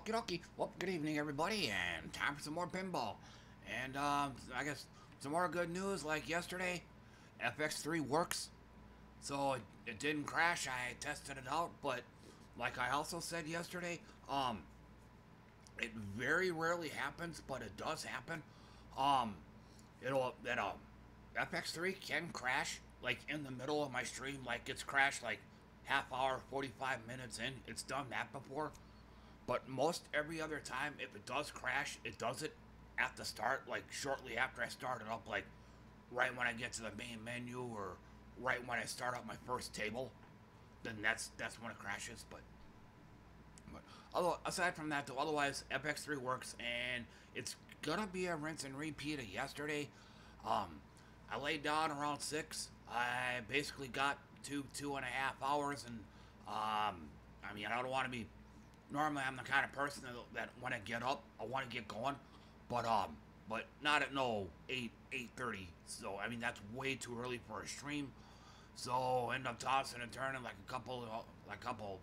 Okie dokie. Well, good evening, everybody, and time for some more pinball. And um, I guess some more good news. Like yesterday, FX3 works, so it, it didn't crash. I tested it out, but like I also said yesterday, um, it very rarely happens, but it does happen. Um, it'll that um, FX3 can crash like in the middle of my stream, like it's crashed like half hour, 45 minutes in. It's done that before. But most every other time, if it does crash, it does it at the start, like shortly after I started up, like right when I get to the main menu or right when I start up my first table. Then that's that's when it crashes. But but although aside from that, though, otherwise FX3 works and it's gonna be a rinse and repeat of yesterday. Um, I laid down around six. I basically got two two and a half hours, and um, I mean I don't want to be normally I'm the kind of person that, that when I get up, I want to get going, but um, but not at no eight eight thirty. So I mean that's way too early for a stream. So end up tossing and turning like a couple, like a couple,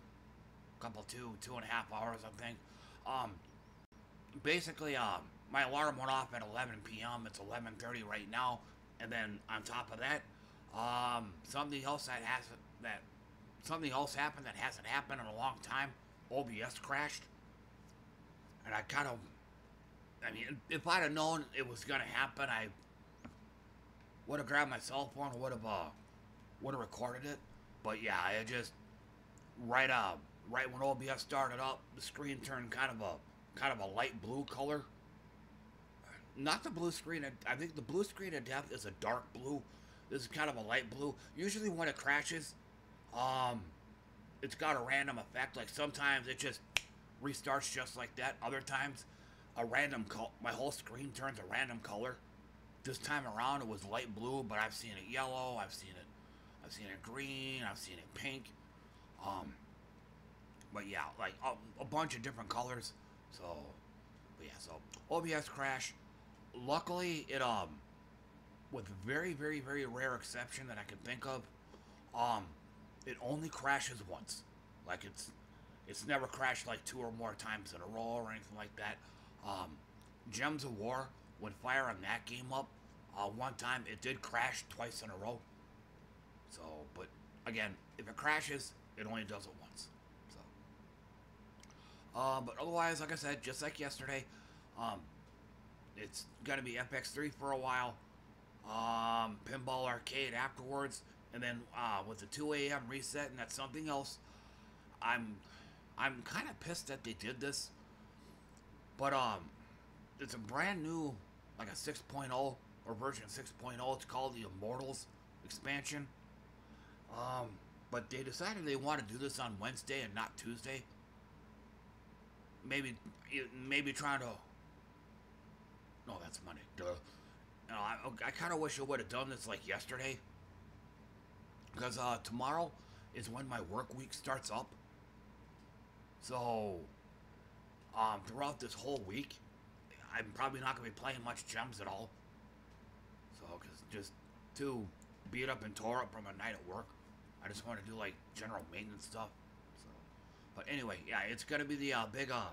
couple two two and a half hours I think. Um, basically um, my alarm went off at 11 p.m. It's 11:30 right now, and then on top of that, um, something else that hasn't that something else happened that hasn't happened in a long time. OBS crashed. And I kind of, I mean, if I'd have known it was going to happen, I would have grabbed my cell phone, would have, uh, would have recorded it. But yeah, I just, right, uh, right when OBS started up, the screen turned kind of a, kind of a light blue color. Not the blue screen, I think the blue screen of death is a dark blue. This is kind of a light blue. Usually when it crashes, um, it's got a random effect. Like sometimes it just restarts just like that. Other times, a random color. My whole screen turns a random color. This time around, it was light blue, but I've seen it yellow. I've seen it. I've seen it green. I've seen it pink. Um. But yeah, like a, a bunch of different colors. So, but yeah. So OBS crash. Luckily, it um, with very very very rare exception that I can think of, um, it only crashes once. Like it's it's never crashed like two or more times in a row or anything like that. Um, Gems of War, when firing that game up, uh, one time it did crash twice in a row. So, but again, if it crashes, it only does it once. So, uh, but otherwise, like I said, just like yesterday, um, it's gonna be FX3 for a while. Um, Pinball Arcade afterwards and then uh, with the 2 a.m. reset, and that's something else. I'm, I'm kind of pissed that they did this, but um, it's a brand new, like a 6.0 or version 6.0. It's called the Immortals expansion. Um, but they decided they want to do this on Wednesday and not Tuesday. Maybe, maybe trying to. No, that's Monday. Duh. You know, I, I kind of wish I would have done this like yesterday because uh, tomorrow is when my work week starts up. So, um, throughout this whole week, I'm probably not going to be playing much gems at all. So, because just too beat up and tore up from a night at work. I just want to do like general maintenance stuff. So, but anyway, yeah, it's gonna be the uh, big uh,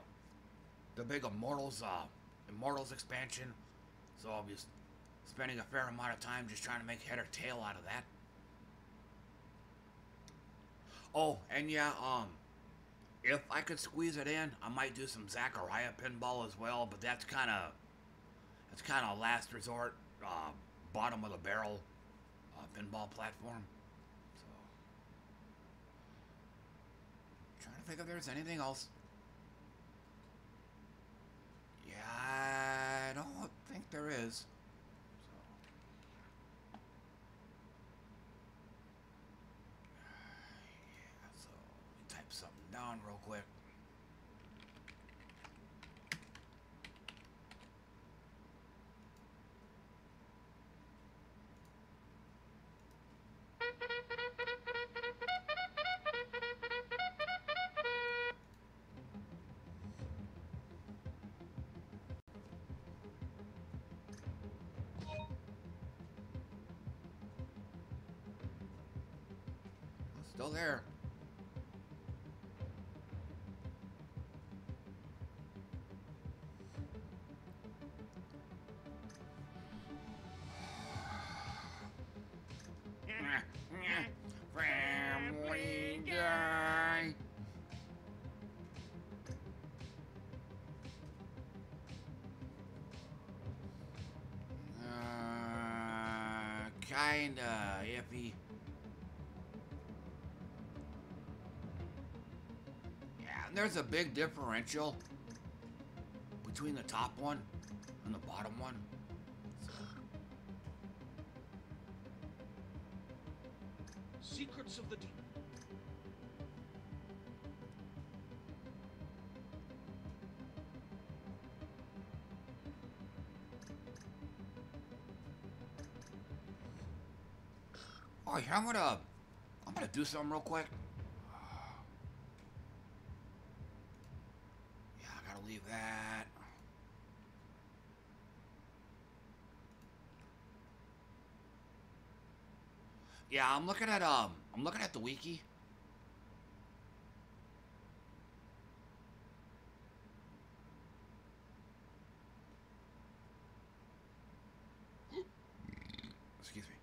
the big Immortals uh, Immortals expansion. So I'll be spending a fair amount of time just trying to make head or tail out of that. Oh, and yeah, um, if I could squeeze it in, I might do some Zaccaria pinball as well, but that's kind of, that's kind of last resort, uh, bottom of the barrel uh, pinball platform. So, trying to think if there's anything else. Yeah, I don't think there is. Down real quick. Still there. Kinda uh, iffy. Yeah, and there's a big differential between the top one I'm gonna, I'm gonna do something real quick. Yeah, I gotta leave that. Yeah, I'm looking at um, I'm looking at the wiki. Excuse me.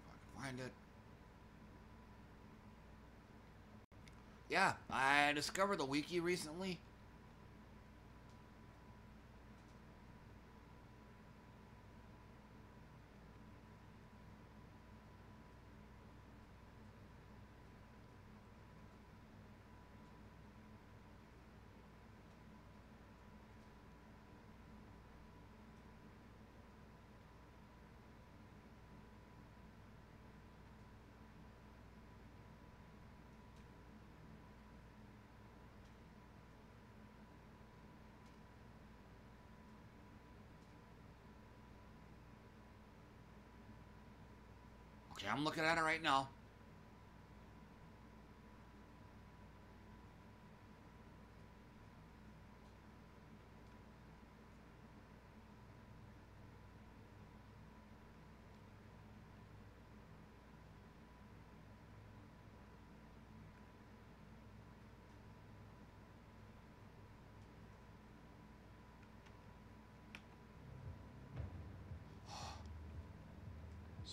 If I can find it. Yeah, I discovered the wiki recently. I'm looking at it right now.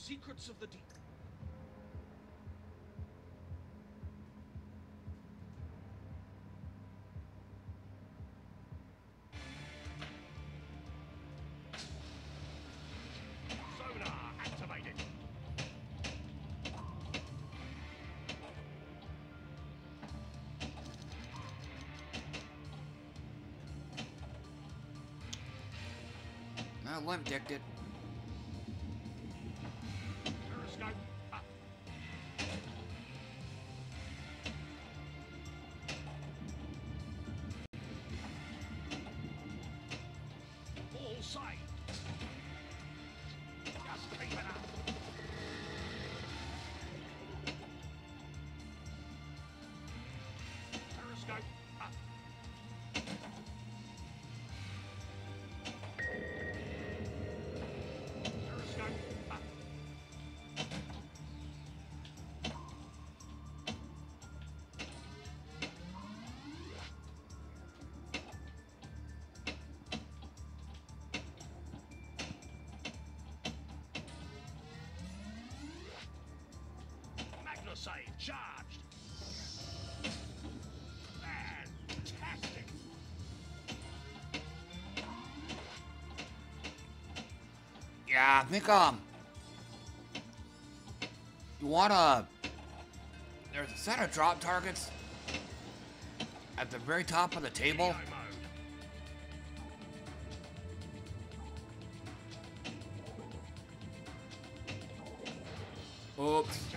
Secrets of the Deep. Uh, limp dicked it. Yeah, I think um, you wanna. There's a set of drop targets at the very top of the table. Oops.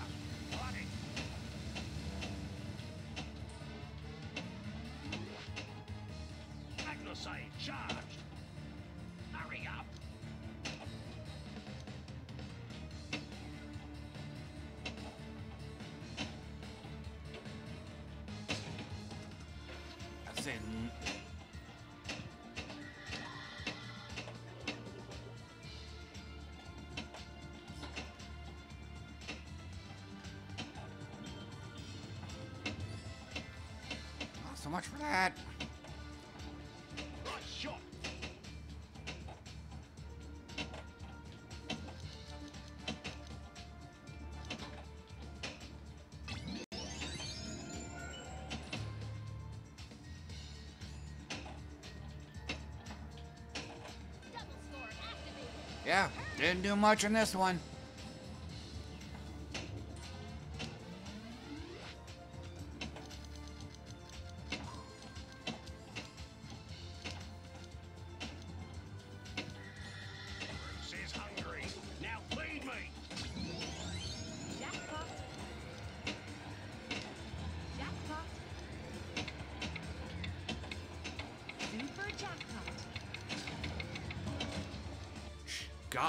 Didn't do much in this one.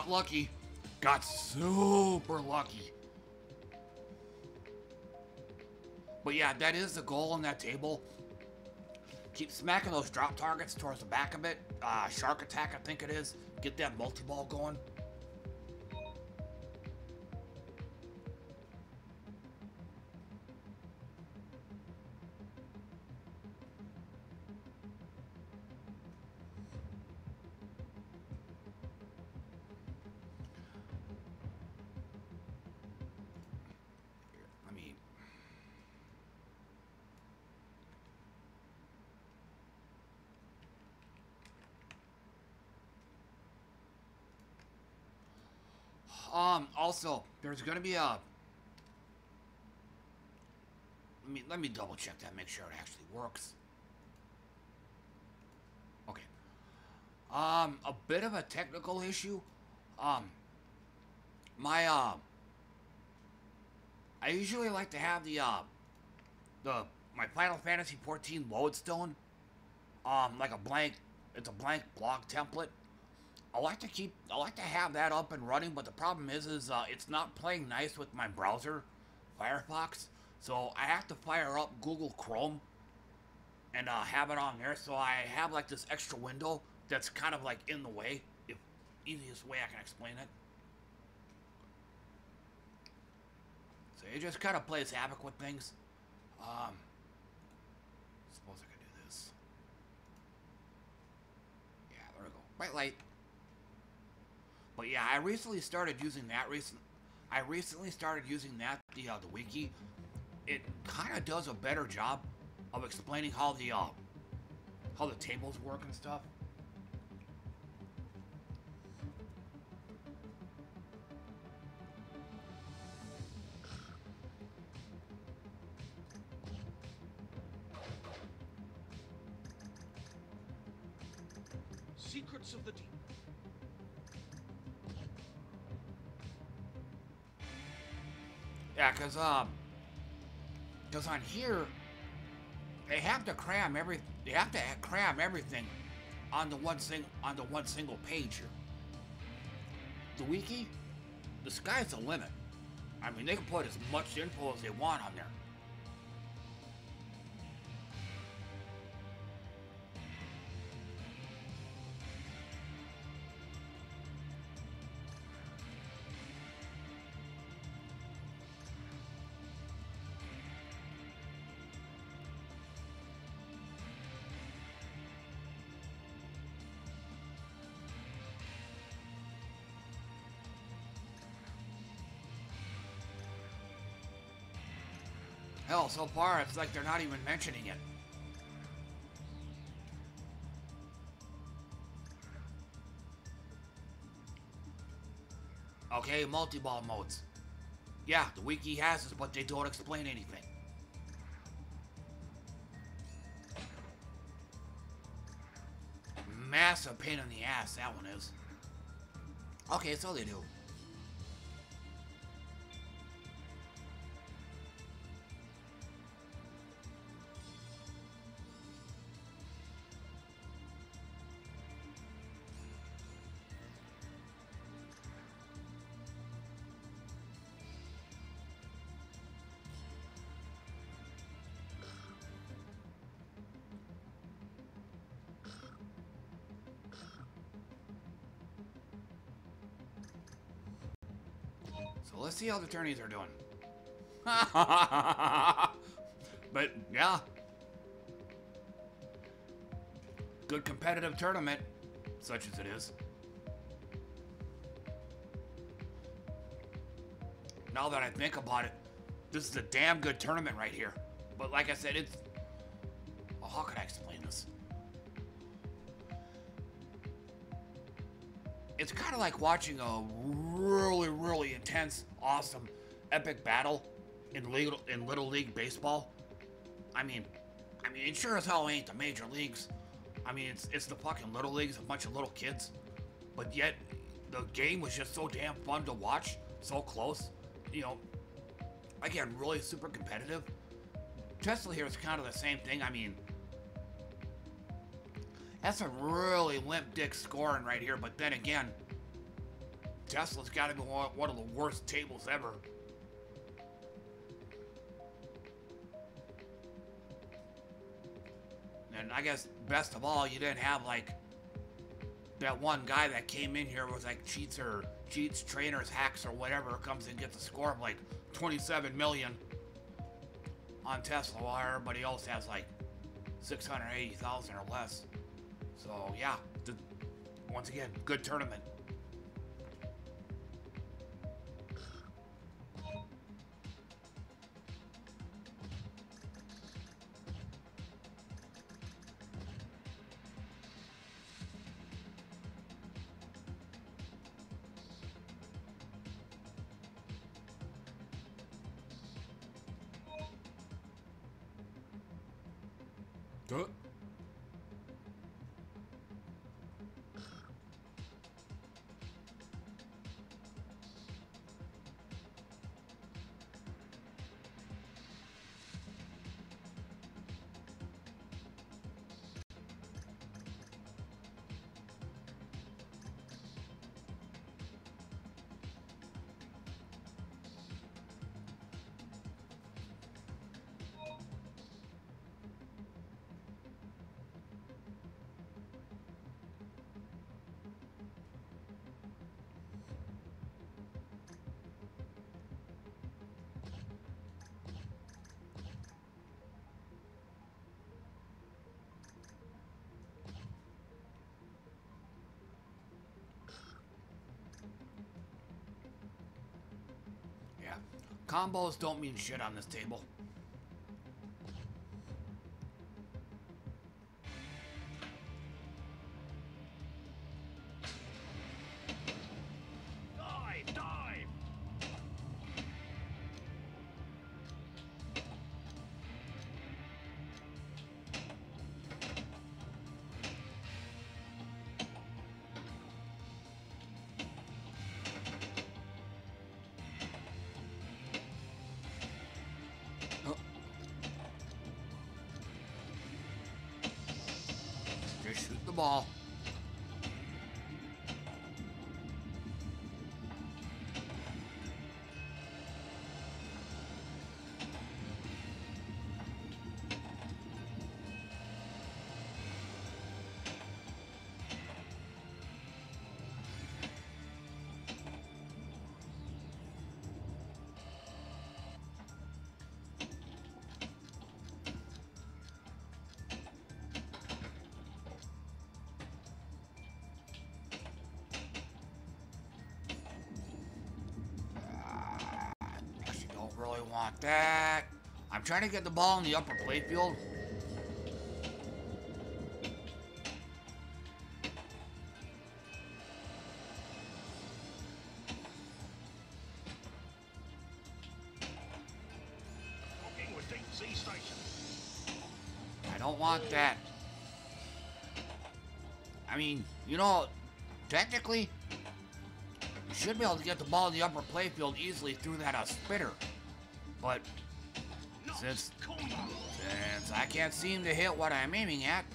Lucky. Got super lucky. But yeah, that is the goal on that table. Keep smacking those drop targets towards the back of it. Uh, shark attack, I think it is. Get that multi-ball going. Also, there's gonna be a. Let me let me double check that. Make sure it actually works. Okay. Um. A bit of a technical issue. Um. My uh. I usually like to have the uh. The my Final Fantasy 14 lodestone. Um. Like a blank. It's a blank block template. I like to keep, I like to have that up and running, but the problem is, is uh, it's not playing nice with my browser, Firefox. So I have to fire up Google Chrome and uh, have it on there. So I have like this extra window that's kind of like in the way. If easiest way I can explain it. So it just kind of plays havoc with things. Um, suppose I could do this. Yeah, there we go. Bright light. But yeah, I recently started using that recent. I recently started using that the uh, the wiki. It kind of does a better job of explaining how the uh, how the tables work and stuff. Yeah, cause um, cause on here, they have to cram every, they have to cram everything on the one sing, on the one single page here. The wiki, the sky's the limit. I mean, they can put as much info as they want on there. Hell, so far it's like they're not even mentioning it. Okay, multi-ball modes. Yeah, the wiki has this, but they don't explain anything. Massive pain in the ass, that one is. Okay, so they do. Let's see how the tourneys are doing. but yeah. Good competitive tournament, such as it is. Now that I think about it, this is a damn good tournament right here. But like I said, it's. Oh, how can I explain this? it's kind of like watching a really, really intense, awesome, epic battle in little in little league baseball. I mean, I mean, it sure as hell ain't the major leagues. I mean, it's it's the fucking little leagues, a bunch of little kids, but yet the game was just so damn fun to watch, so close. You know, again, really super competitive. Tesla here is kind of the same thing. I mean, that's a really limp dick scoring right here, but then again, Tesla's got to be one of the worst tables ever. And I guess best of all, you didn't have like that one guy that came in here was like cheats or cheats, trainers, hacks, or whatever comes and gets a score of like 27 million on Tesla, while everybody else has like 680,000 or less. So yeah, once again, good tournament. Combos don't mean shit on this table. Want that. I'm trying to get the ball in the upper playfield. I don't want that. I mean, you know, technically, you should be able to get the ball in the upper playfield easily through that uh, spitter. But since, since I can't seem to hit what I'm aiming at,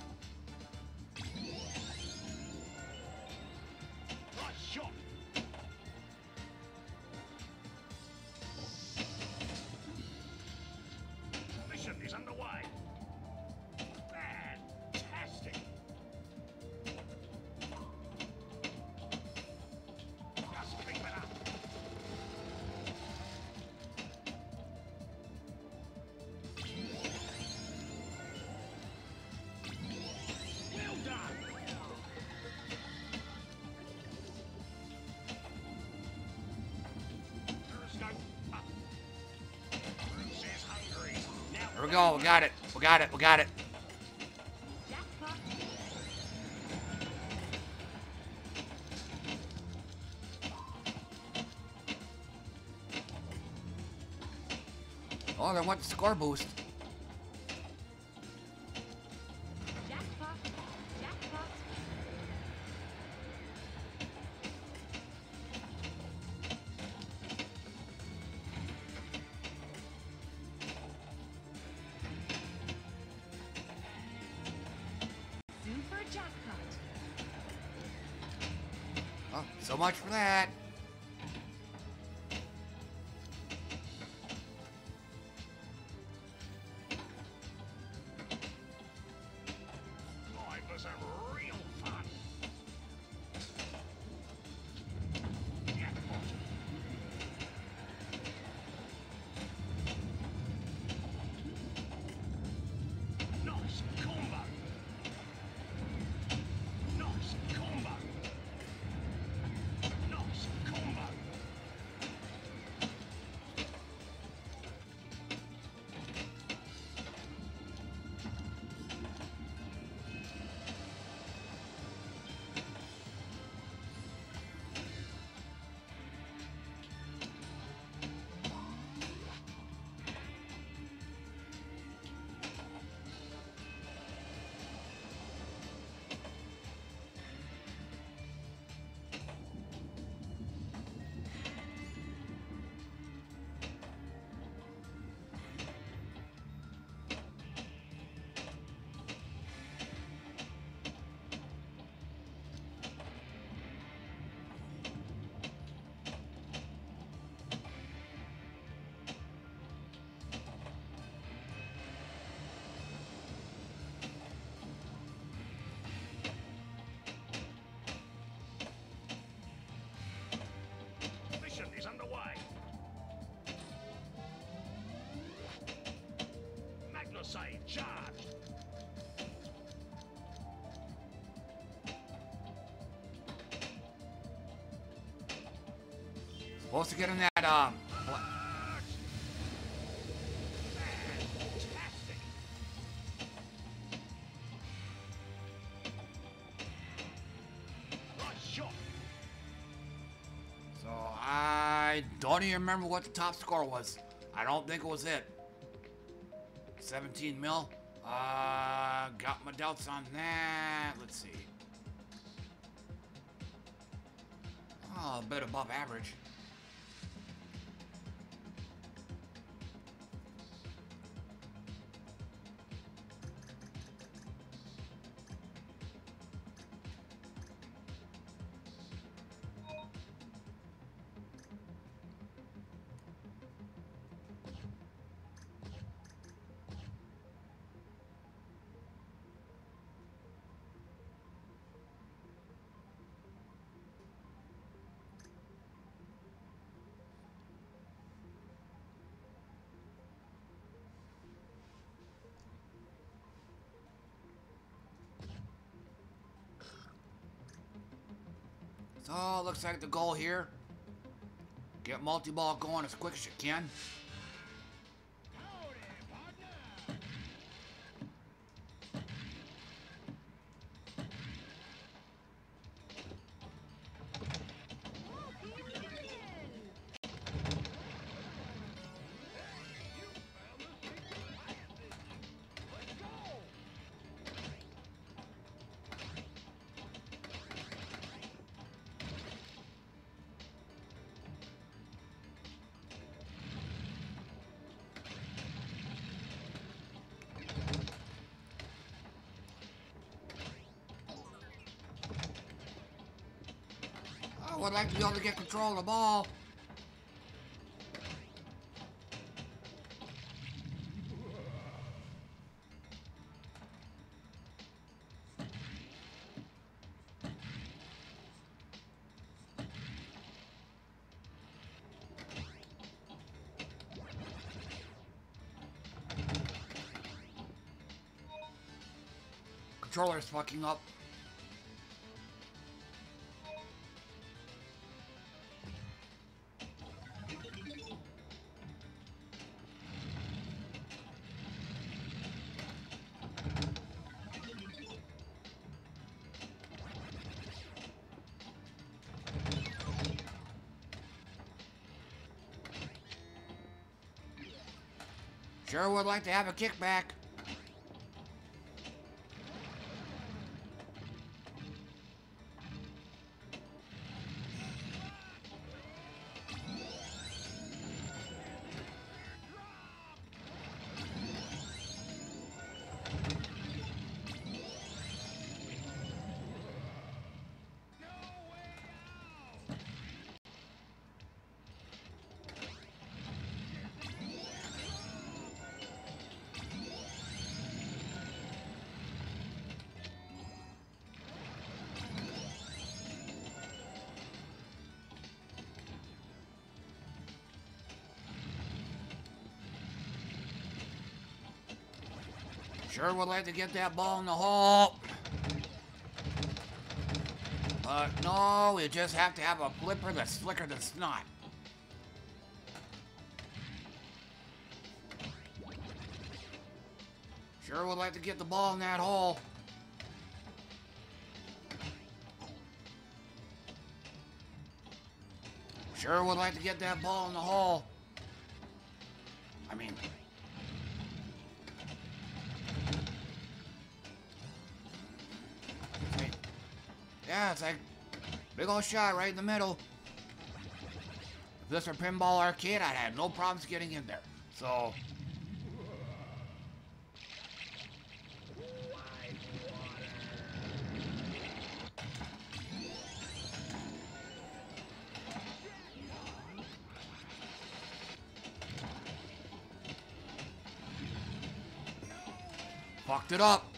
got it. We got it. Oh, they want the score boost. To get in that, um, so I don't even remember what the top score was. I don't think it was it. 17 mil. Uh, got my doubts on that. Let's see. Oh, a bit above average. So, looks like the goal here. Get multi-ball going as quick as you can. Control the ball. Controller's fucking up. Sure would like to have a kickback. Sure would like to get that ball in the hole. But no, we just have to have a flipper that's slicker than snot. Sure would like to get the ball in that hole. Sure would like to get that ball in the hole. It's like big old shot right in the middle. If this were Pinball Arcade, I'd have no problems getting in there. So. Fucked it up.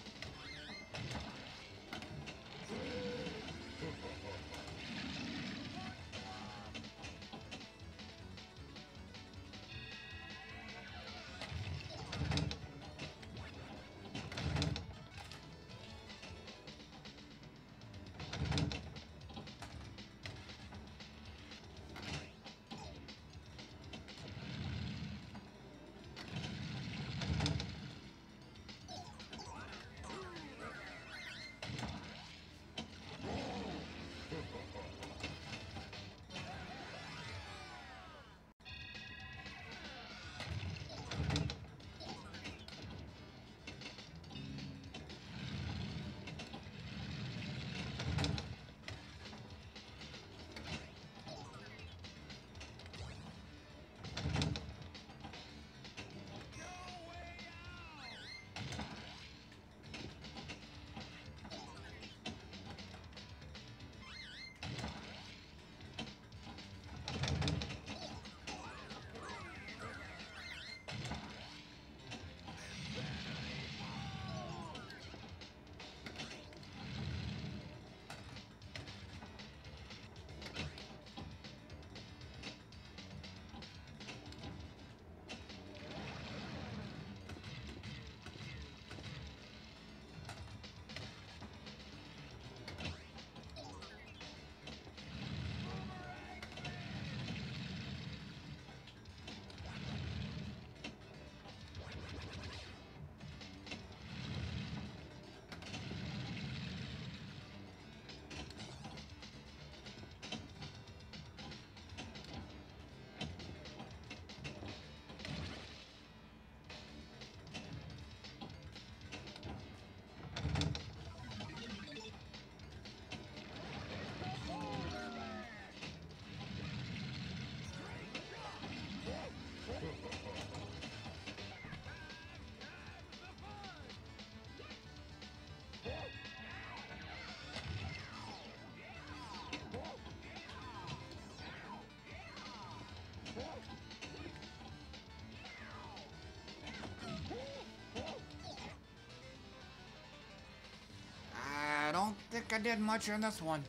Think I did much on this one.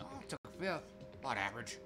Oh, I took fifth. About average.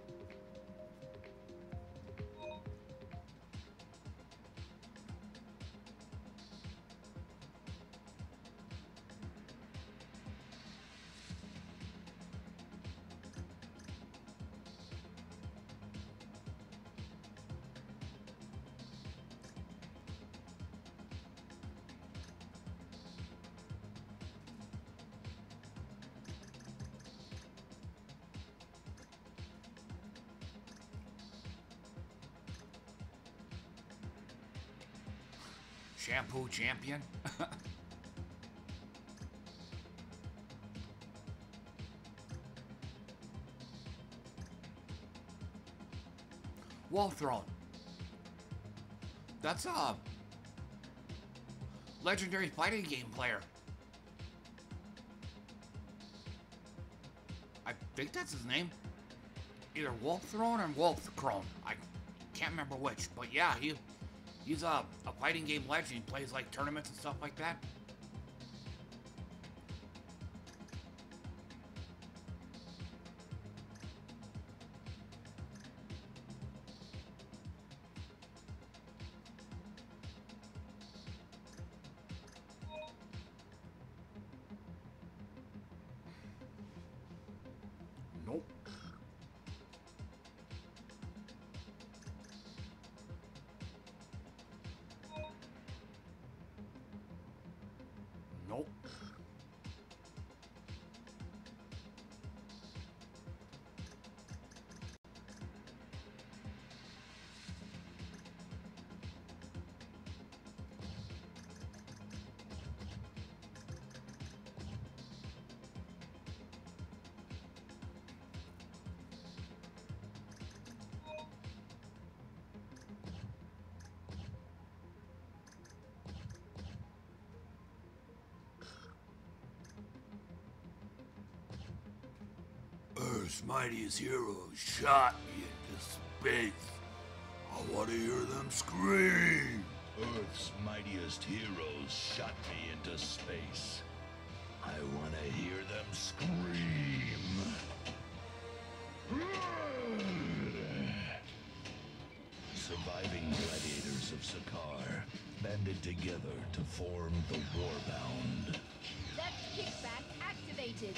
Shampoo champion. Wolf Throne. That's a legendary fighting game player. I think that's his name. Either Wolf Throne or Wolf Crone. I can't remember which, but yeah, he he's a fighting game legend. He plays like tournaments and stuff like that. Mightiest heroes shot me into space. I want to hear them scream. Earth's mightiest heroes shot me into space. I want to hear them scream. Surviving gladiators of Sakaar banded together to form the Warbound. Left kickback activated.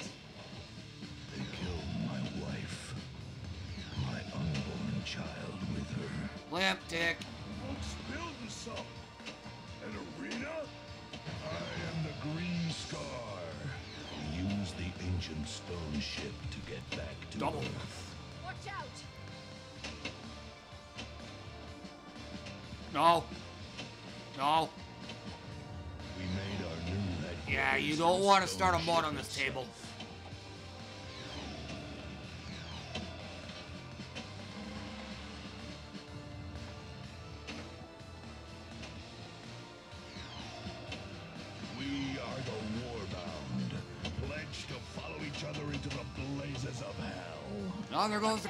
Her. Lamp building some. An arena? I am the Green Scar. Use the ancient stone ship to get back to Double. Earth. Watch out. No. No. We made our new headquarters. Yeah, you don't want to start a mod on this itself. table.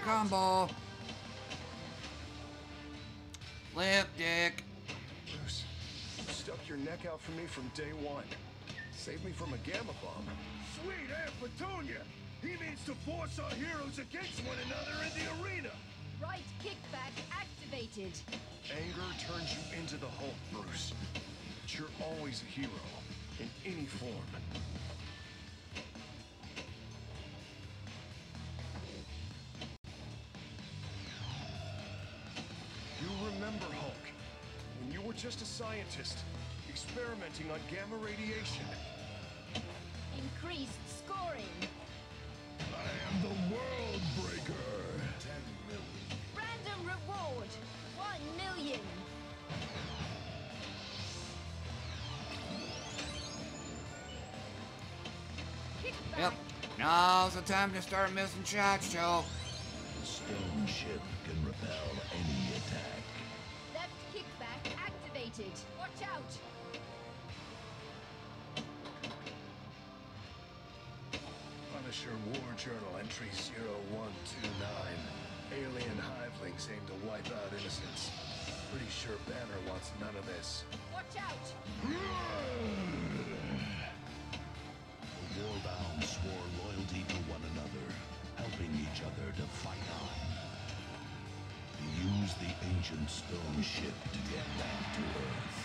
Combo. Lamp dick. Bruce, you stuck your neck out for me from day one. Saved me from a gamma bomb. Sweet Aunt Petunia! He means to force our heroes against one another in the arena! Right kickback activated. Anger turns you into the Hulk, Bruce. But you're always a hero, in any form. Scientist, experimenting on gamma radiation. Increased scoring. I am the World Breaker. Ten million. Random reward. One million. Yep. Now's the time to start missing shots, Joe. The stone ship entry 0129. Alien hivelings aim to wipe out innocents. Pretty sure Banner wants none of this. Watch out. The Warbound swore loyalty to one another, helping each other to fight on. They used the ancient stone ship to get back to Earth.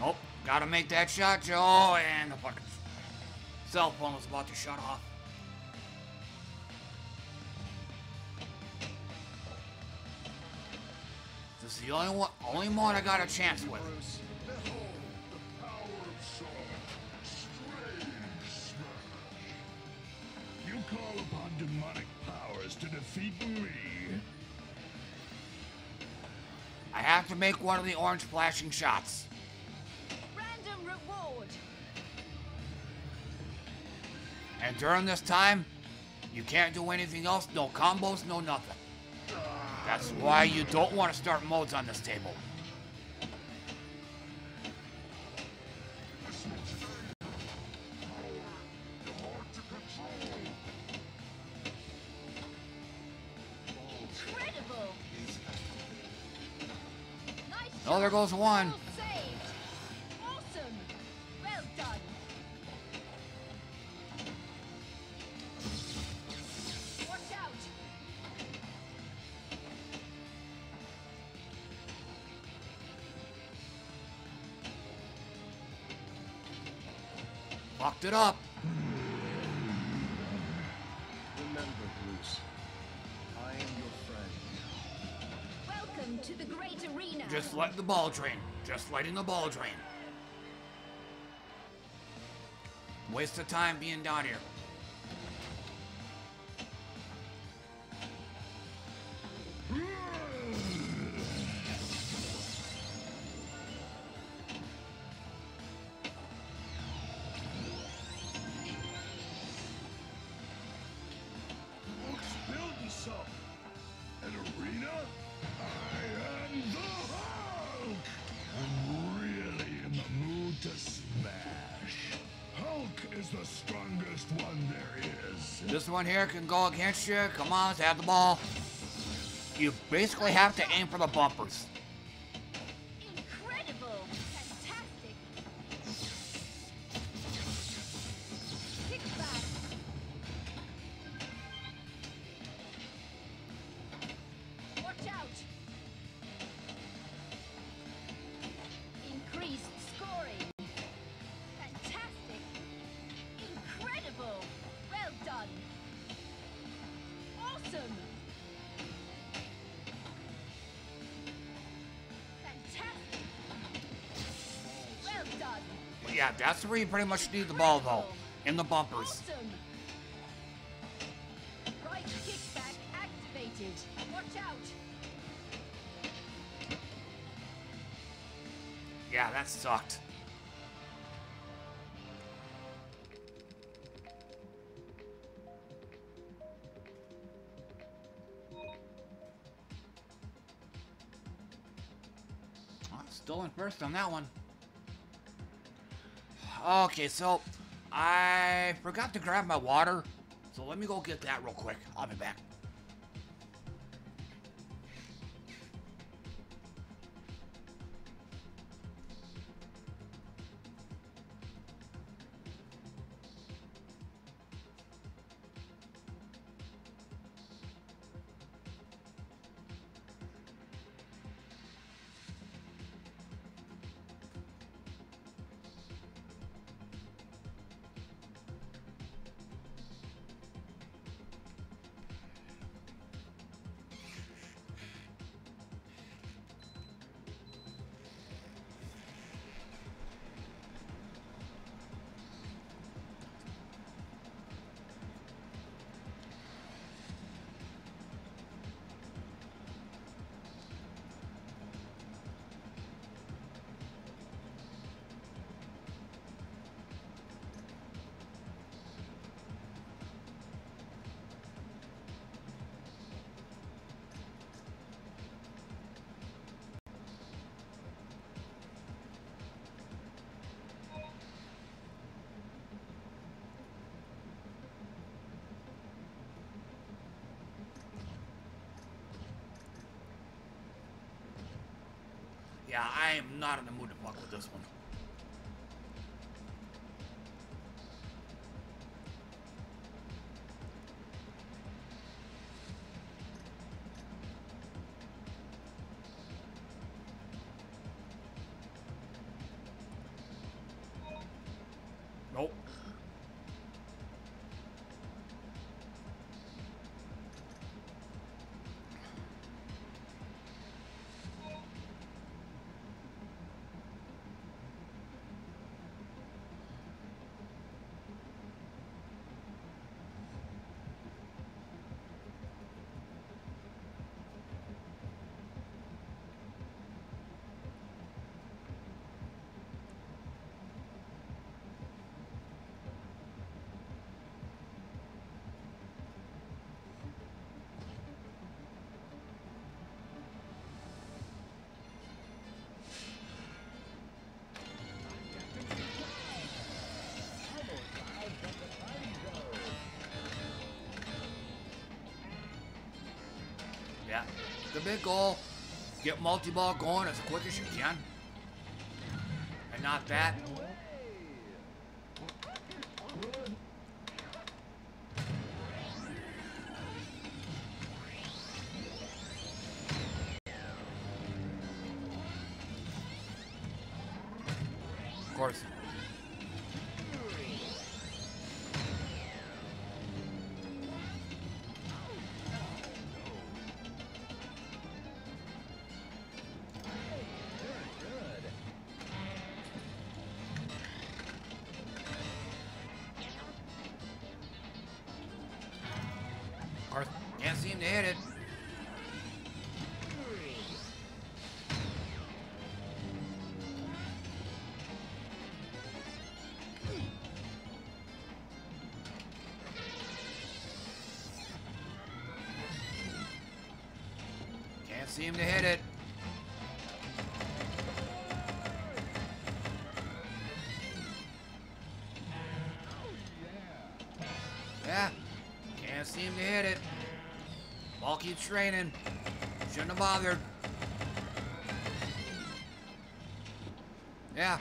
Nope. Gotta make that shot, Joe. And the fucking cell phone was about to shut off. This is the only one, only one I got a chance with. You call upon demonic powers to defeat me. I have have to make one of the orange flashing shots. Random reward. And during this time, you can't do anything else, no combos, no nothing. That's why you don't want to start modes on this table. Incredible. Oh, there goes one. It up. Remember, Bruce, I am your friend. Welcome to the great arena. Just let the ball drain. Just letting the ball drain. Waste of time being down here. Here can go against you. Come on, let's have the ball. You basically have to aim for the bumpers. Yeah, that's where you pretty much need the ball though. In the bumpers. Right kickback activated. Watch out. Yeah, that sucked. Still in first on that one. Okay, so I forgot to grab my water. So let me go get that real quick. I'll be back. This one. The big goal. Get multi-ball going as quick as you can. And not that. Seem to hit it. Yeah, can't seem to hit it. Ball keeps raining. Shouldn't have bothered. Yeah.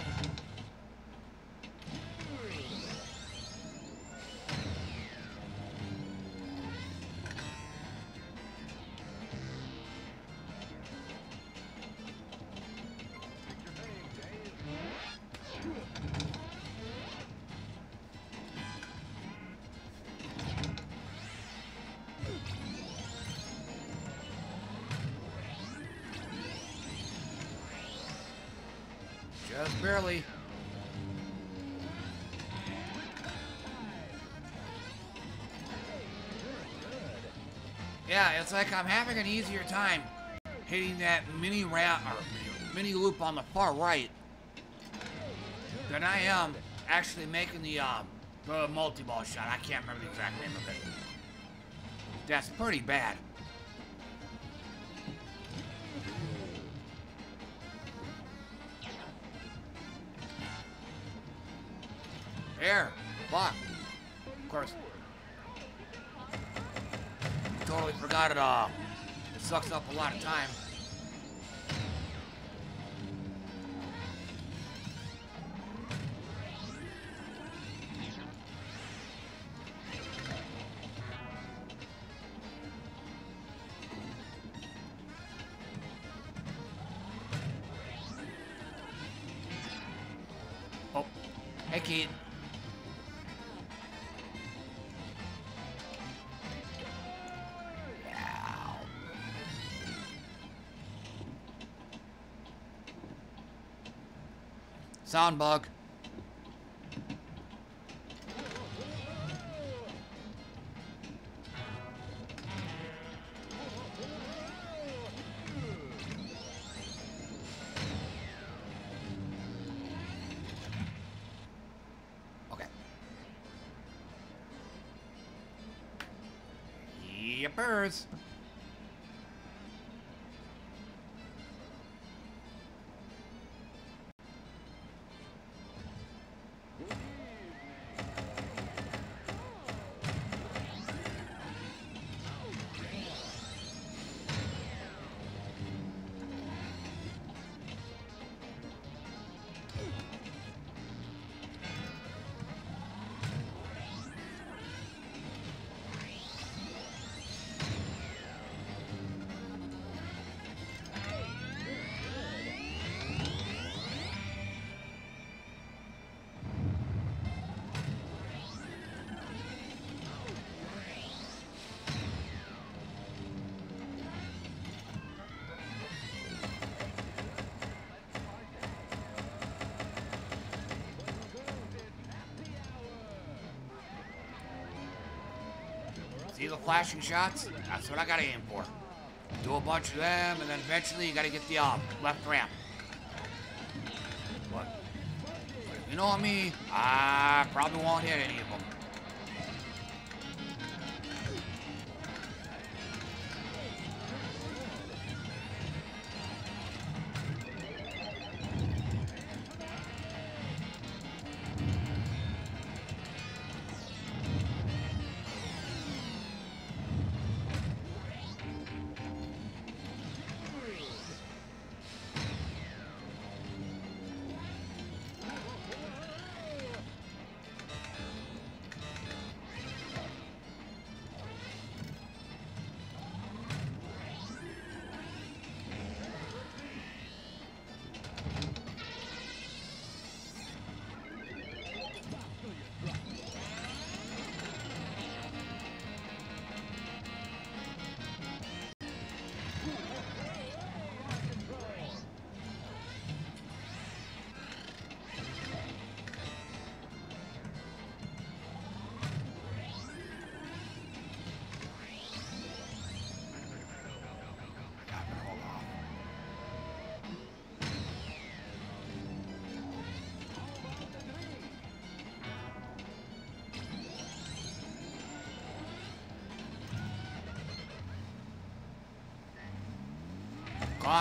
Like I'm having an easier time hitting that mini ramp or mini loop on the far right than I am actually making the uh, the multi-ball shot. I can't remember the exact name of it. That's pretty bad. Sound bug. Yippers. See the flashing shots? That's what I gotta aim for. Do a bunch of them, and then eventually you gotta get the uh, left ramp. What? You know me, I probably won't hit any of them.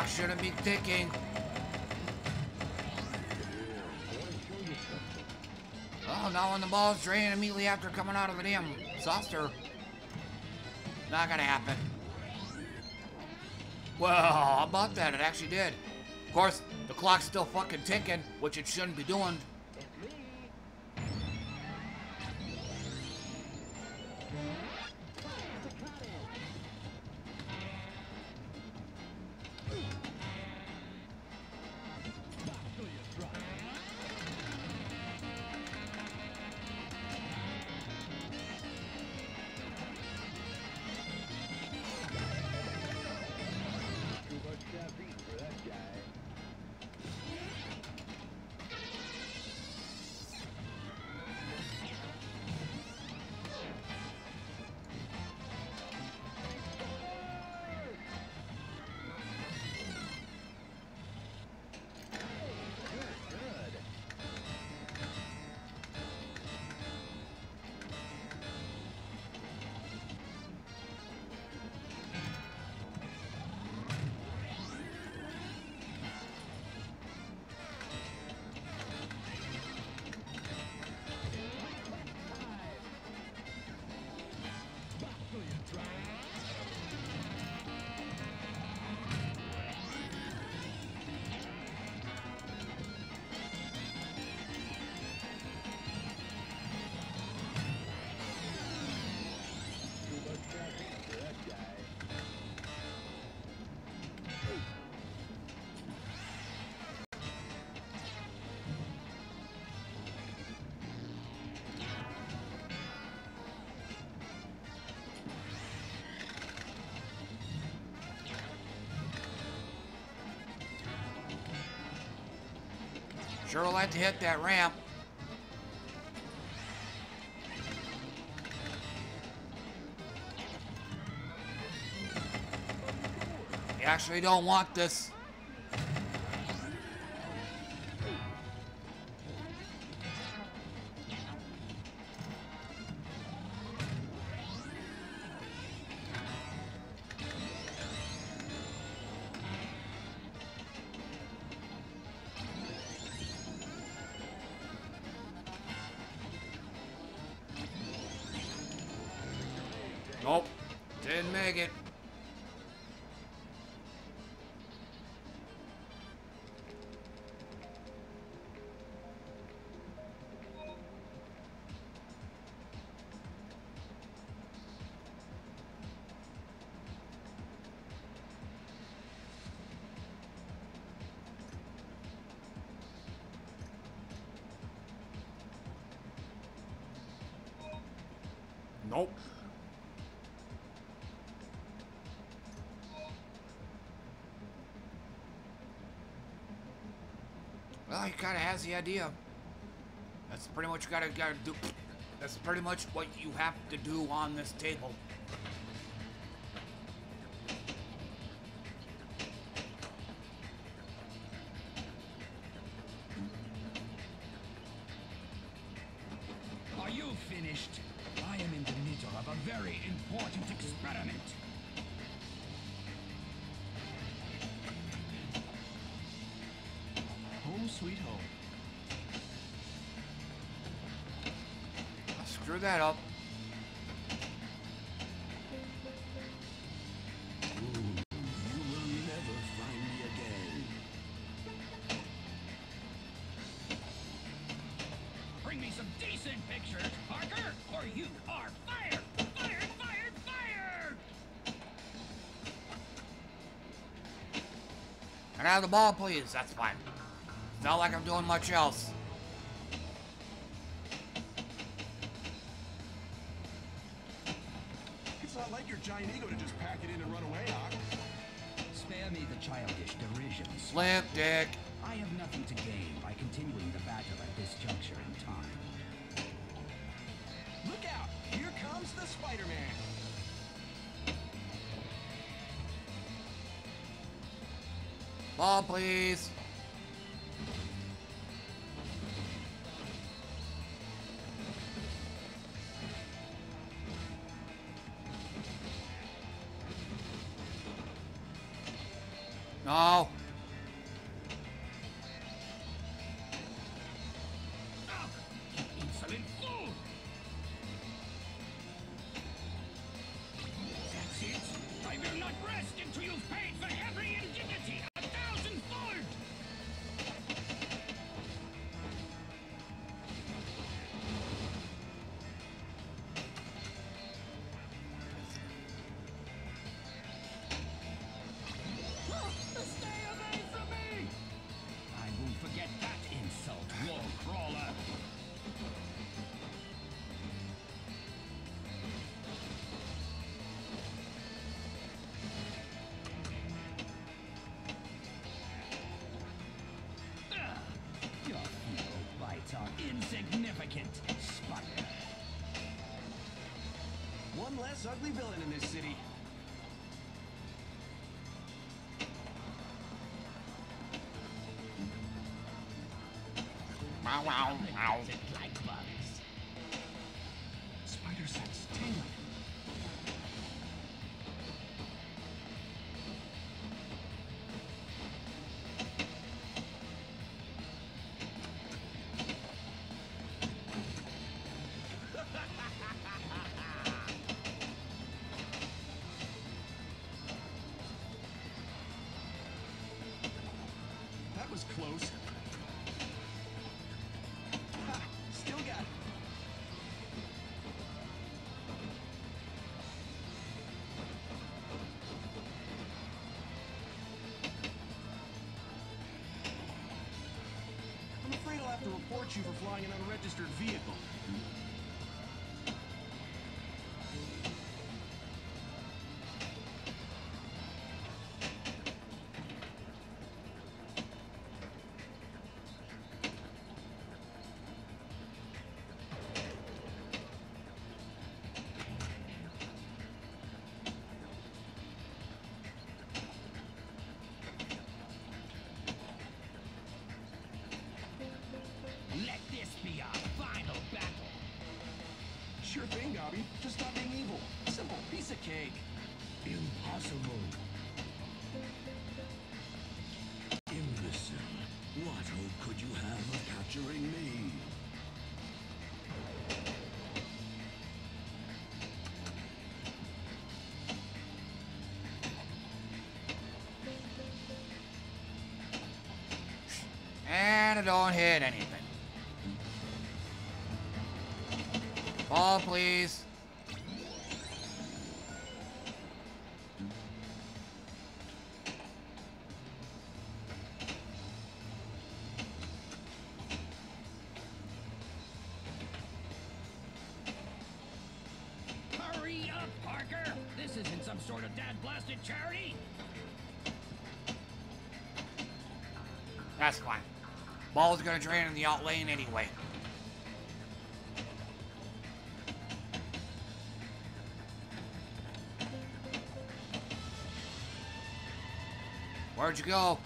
Clock shouldn't be ticking. Oh, now when the ball's drained immediately after coming out of the damn saucer. Not gonna happen. Well, how about that? It actually did. Of course, the clock's still fucking ticking, which it shouldn't be doing. Sure like to hit that ramp. You actually don't want this. Kind of has the idea. That's pretty much gotta gotta do. That's pretty much what you have to do on this table. Fired, fired, fired! And have the ball, please. That's fine. It's not like I'm doing much else. Giant ego to just pack it in and run away, Ock. Spare me the childish derisions. Slim dick. I have nothing to gain by continuing the battle at this juncture in time. Look out! Here comes the Spider-Man! Ball, please. Ugly villain in this city. Wow, wow, wow. You for flying an unregistered vehicle. Just stop being evil. Simple piece of cake. Impossible. Imbecile. What hope could you have of capturing me? And I don't hit anything. Ball, please. Hurry up, Parker! This isn't some sort of dad-blasted charity! That's fine. Ball's gonna drain in the out lane anyway. You go?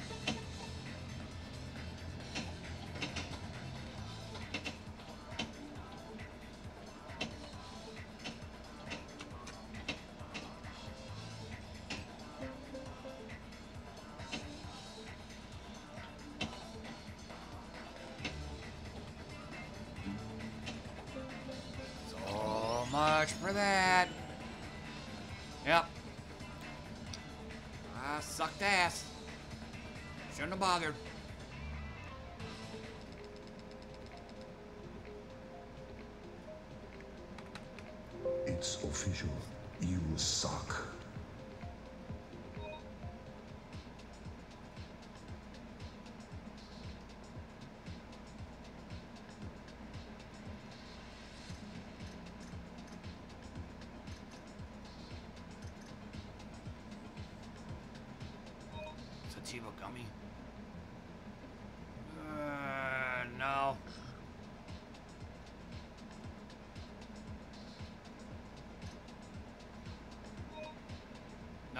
You suck.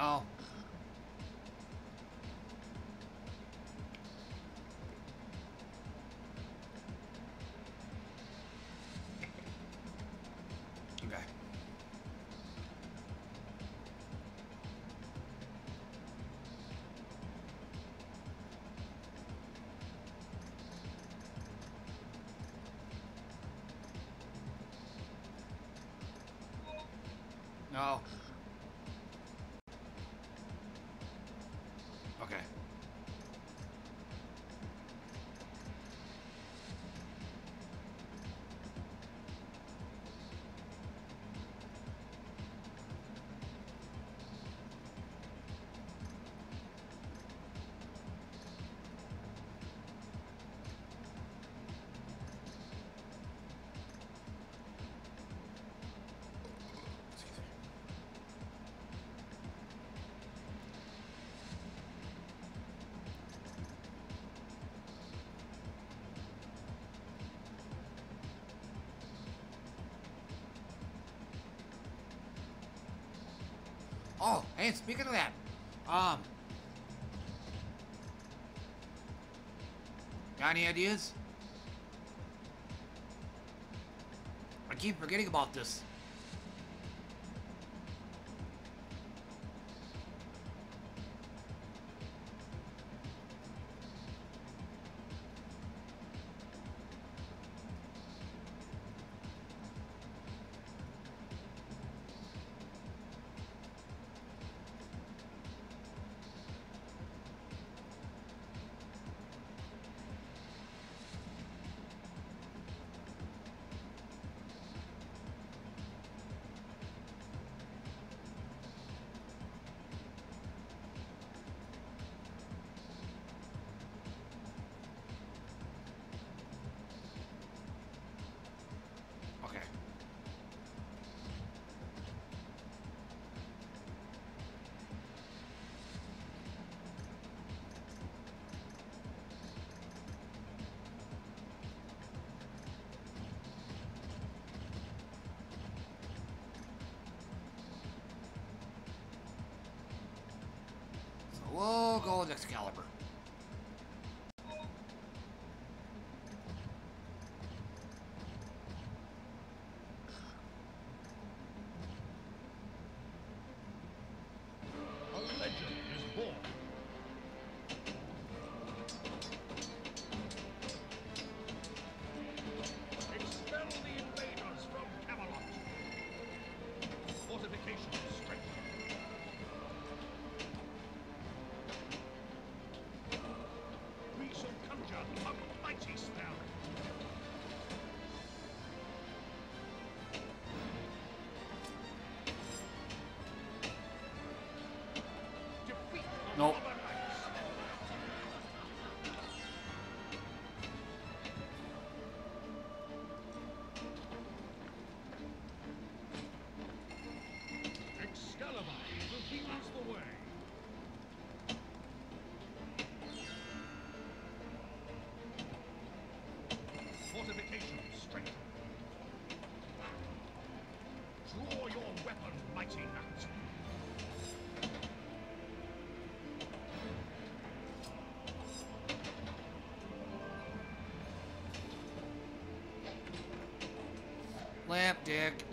No. Okay. No. Oh, hey, speaking of that, um, got any ideas? I keep forgetting about this. Nope. Fortification strength. Draw your weapon, mighty Lamp dick.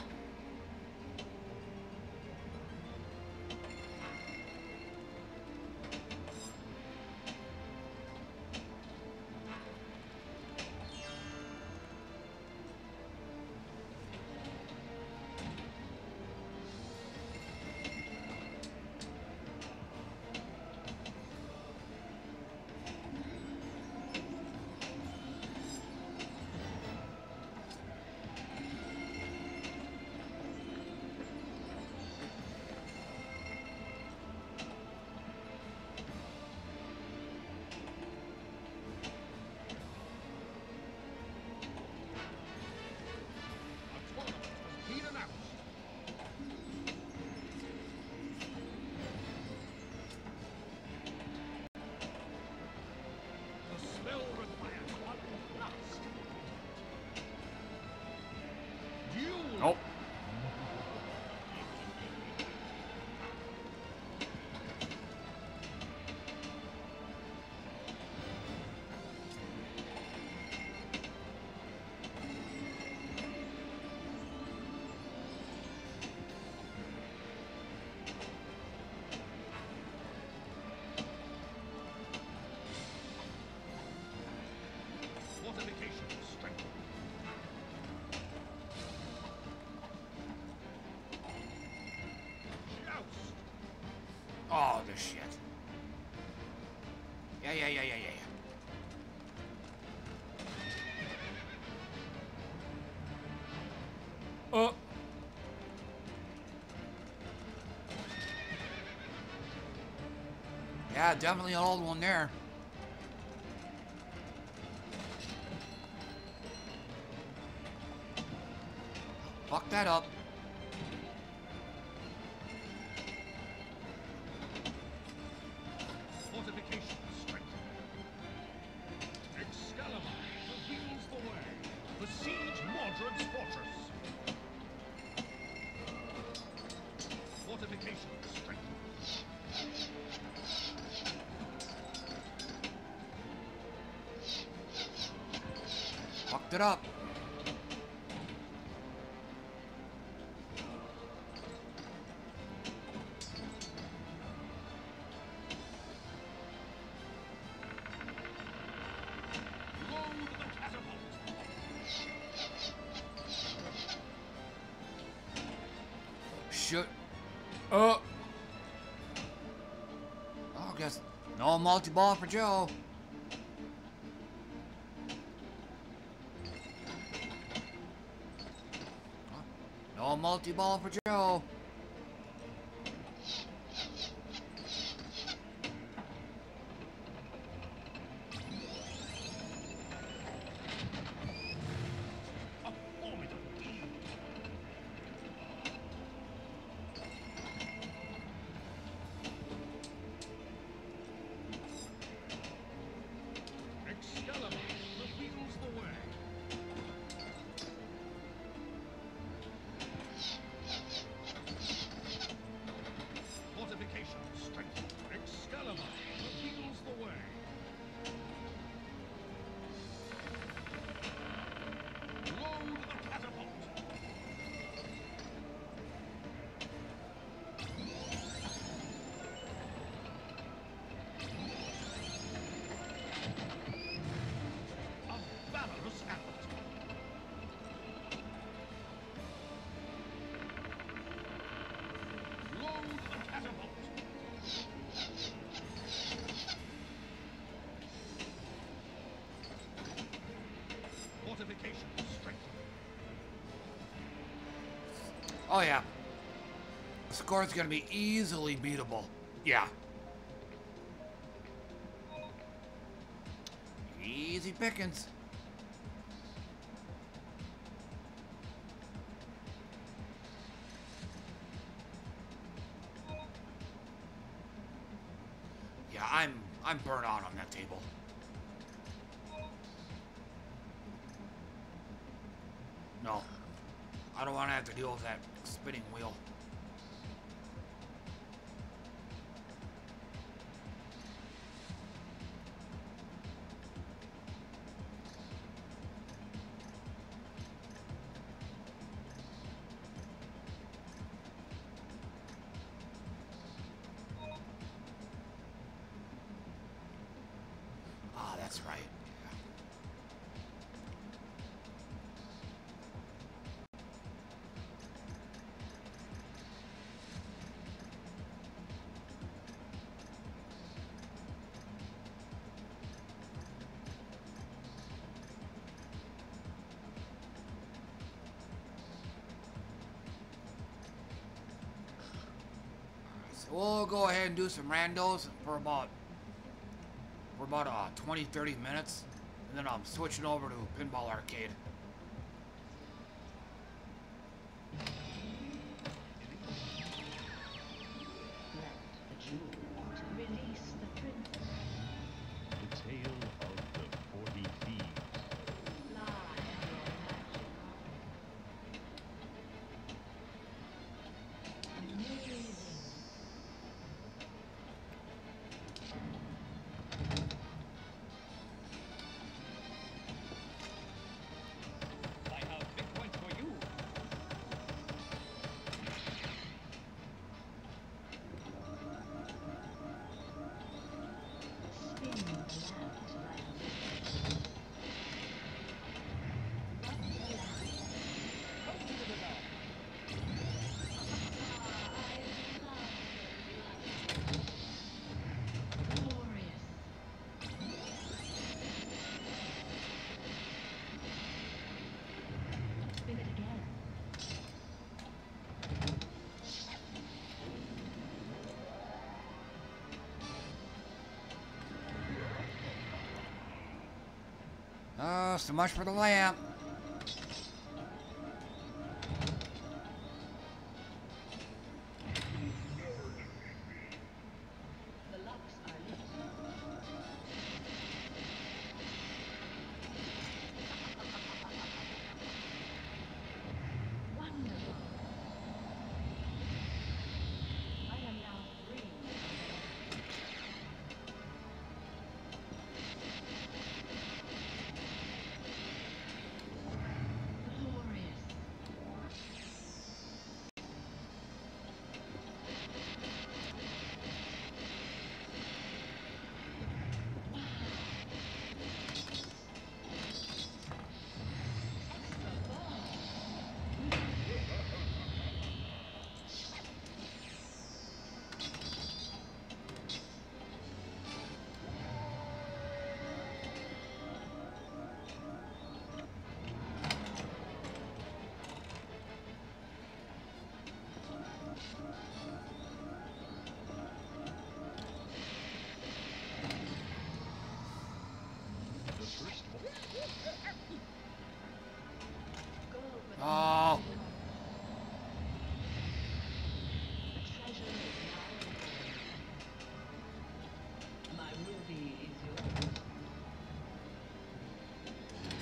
Yeah, yeah, yeah, yeah, yeah, yeah. Oh. Yeah, definitely an old one there. No multi-ball for Joe. No multi-ball for Joe. Oh yeah. The score's gonna be easily beatable. Yeah. Easy pickings. Yeah, I'm I'm burnt out on that table. Deal with that spinning wheel. Ah, that's right. We'll go ahead and do some randos for about for about uh, 20 30 minutes and then I'm switching over to Pinball Arcade. So much for the lamp.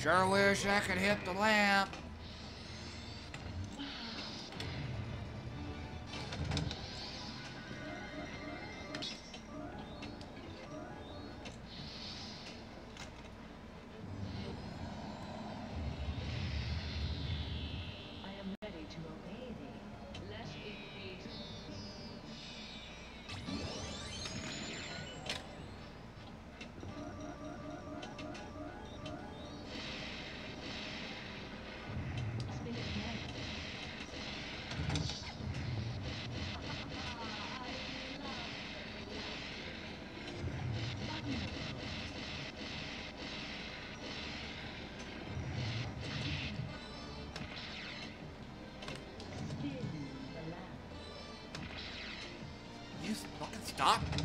Sure wish I could hit the lamp. Stop.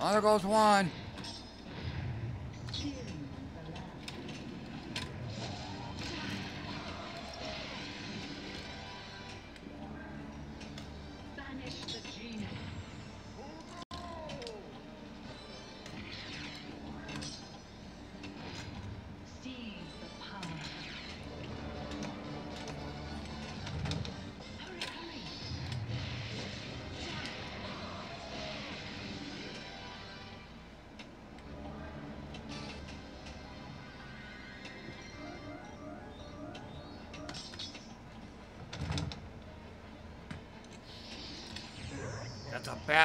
Oh, there goes one.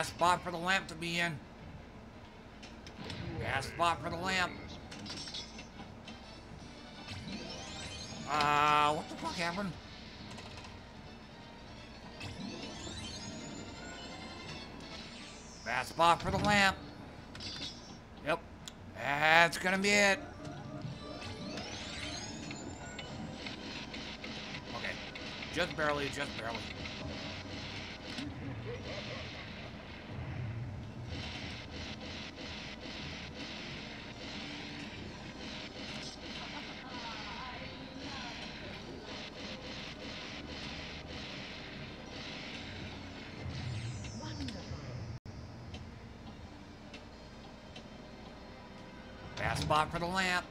Spot for the lamp to be in. Bad spot for the lamp. Uh, what the fuck happened? Bad spot for the lamp. Yep. That's gonna be it. Okay. Just barely, just barely. For the lamp.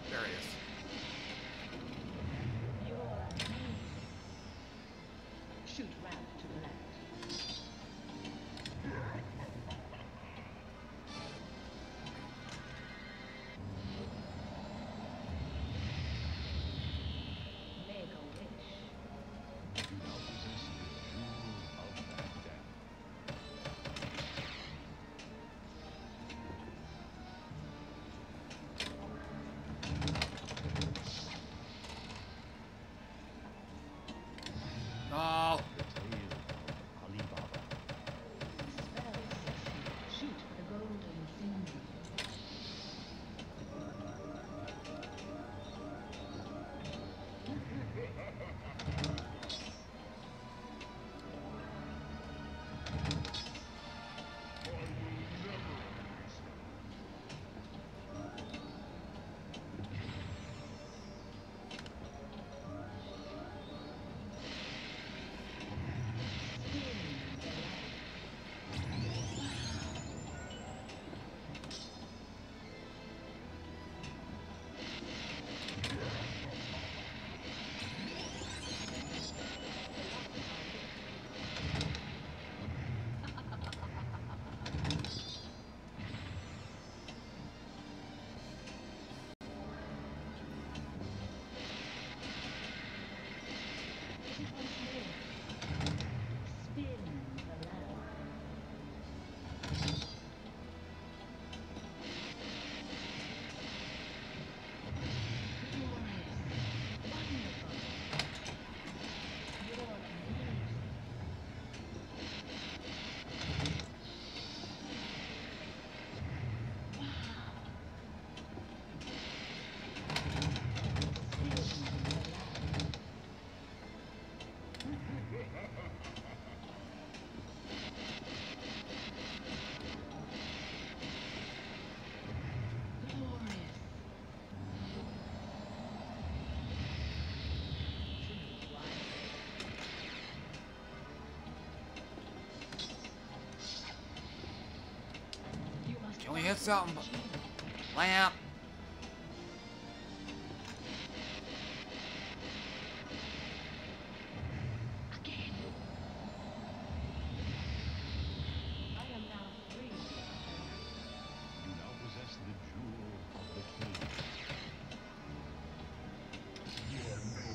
The jewel of the king.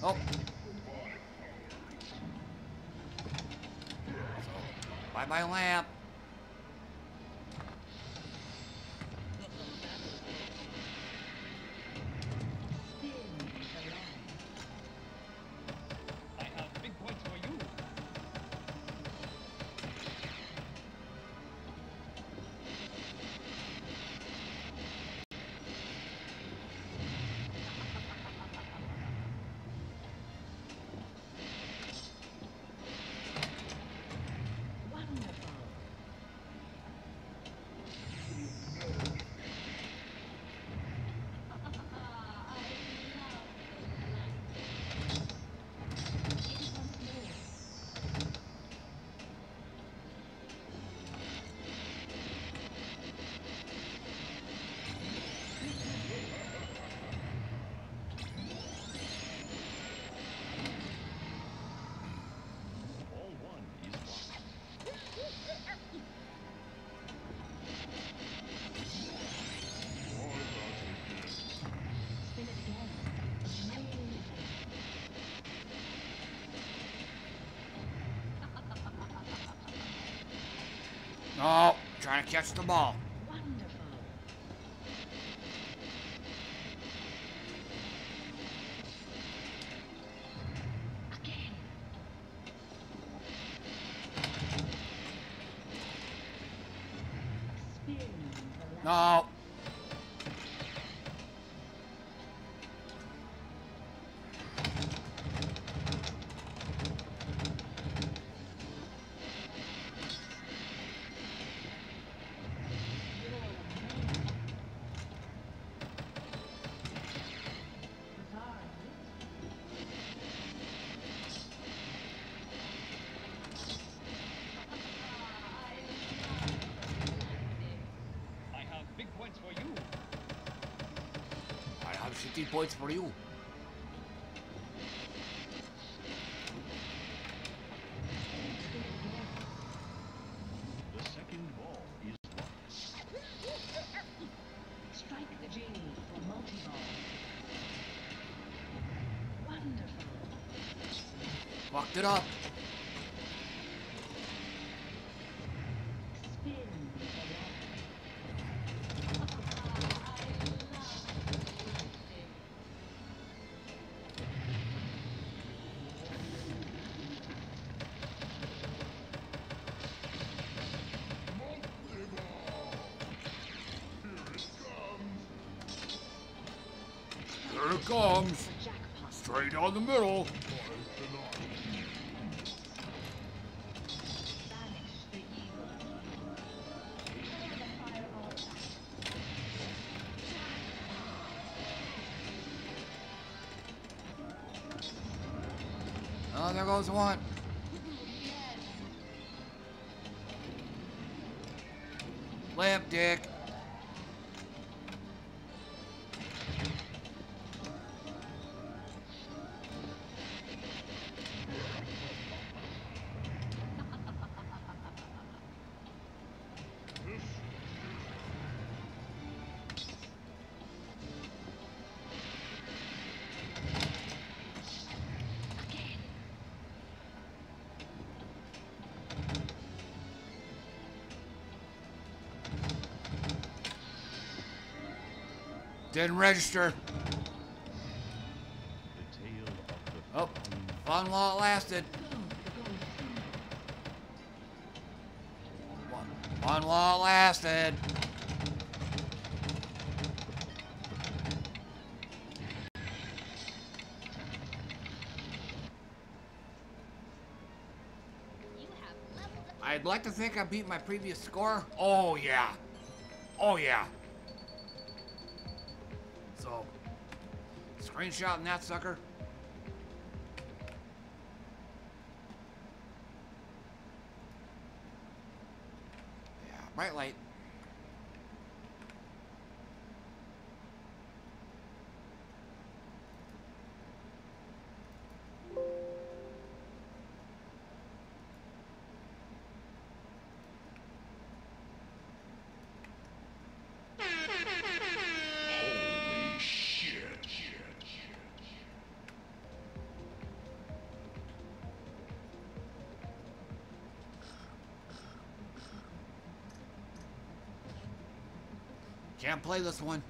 Oh. Bye bye lamp. Oh, trying to catch the ball. Points for you. Comes. Straight down the middle. Oh, there goes one. Didn't register. Oh, fun while it lasted. Fun while it lasted. I'd like to think I beat my previous score. Oh, yeah. Oh, yeah. Screenshotting that sucker. Yeah, bright light. Can't play this one.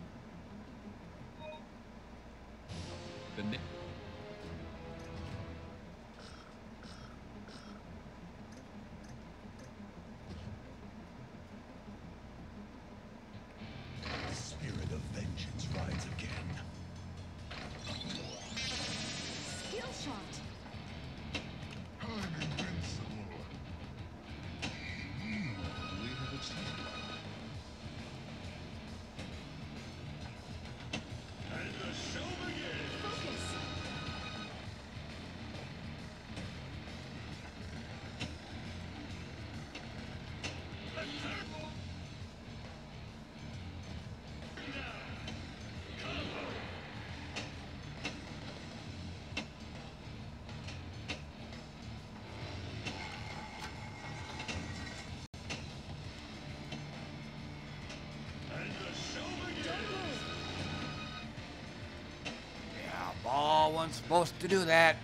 Supposed to do that.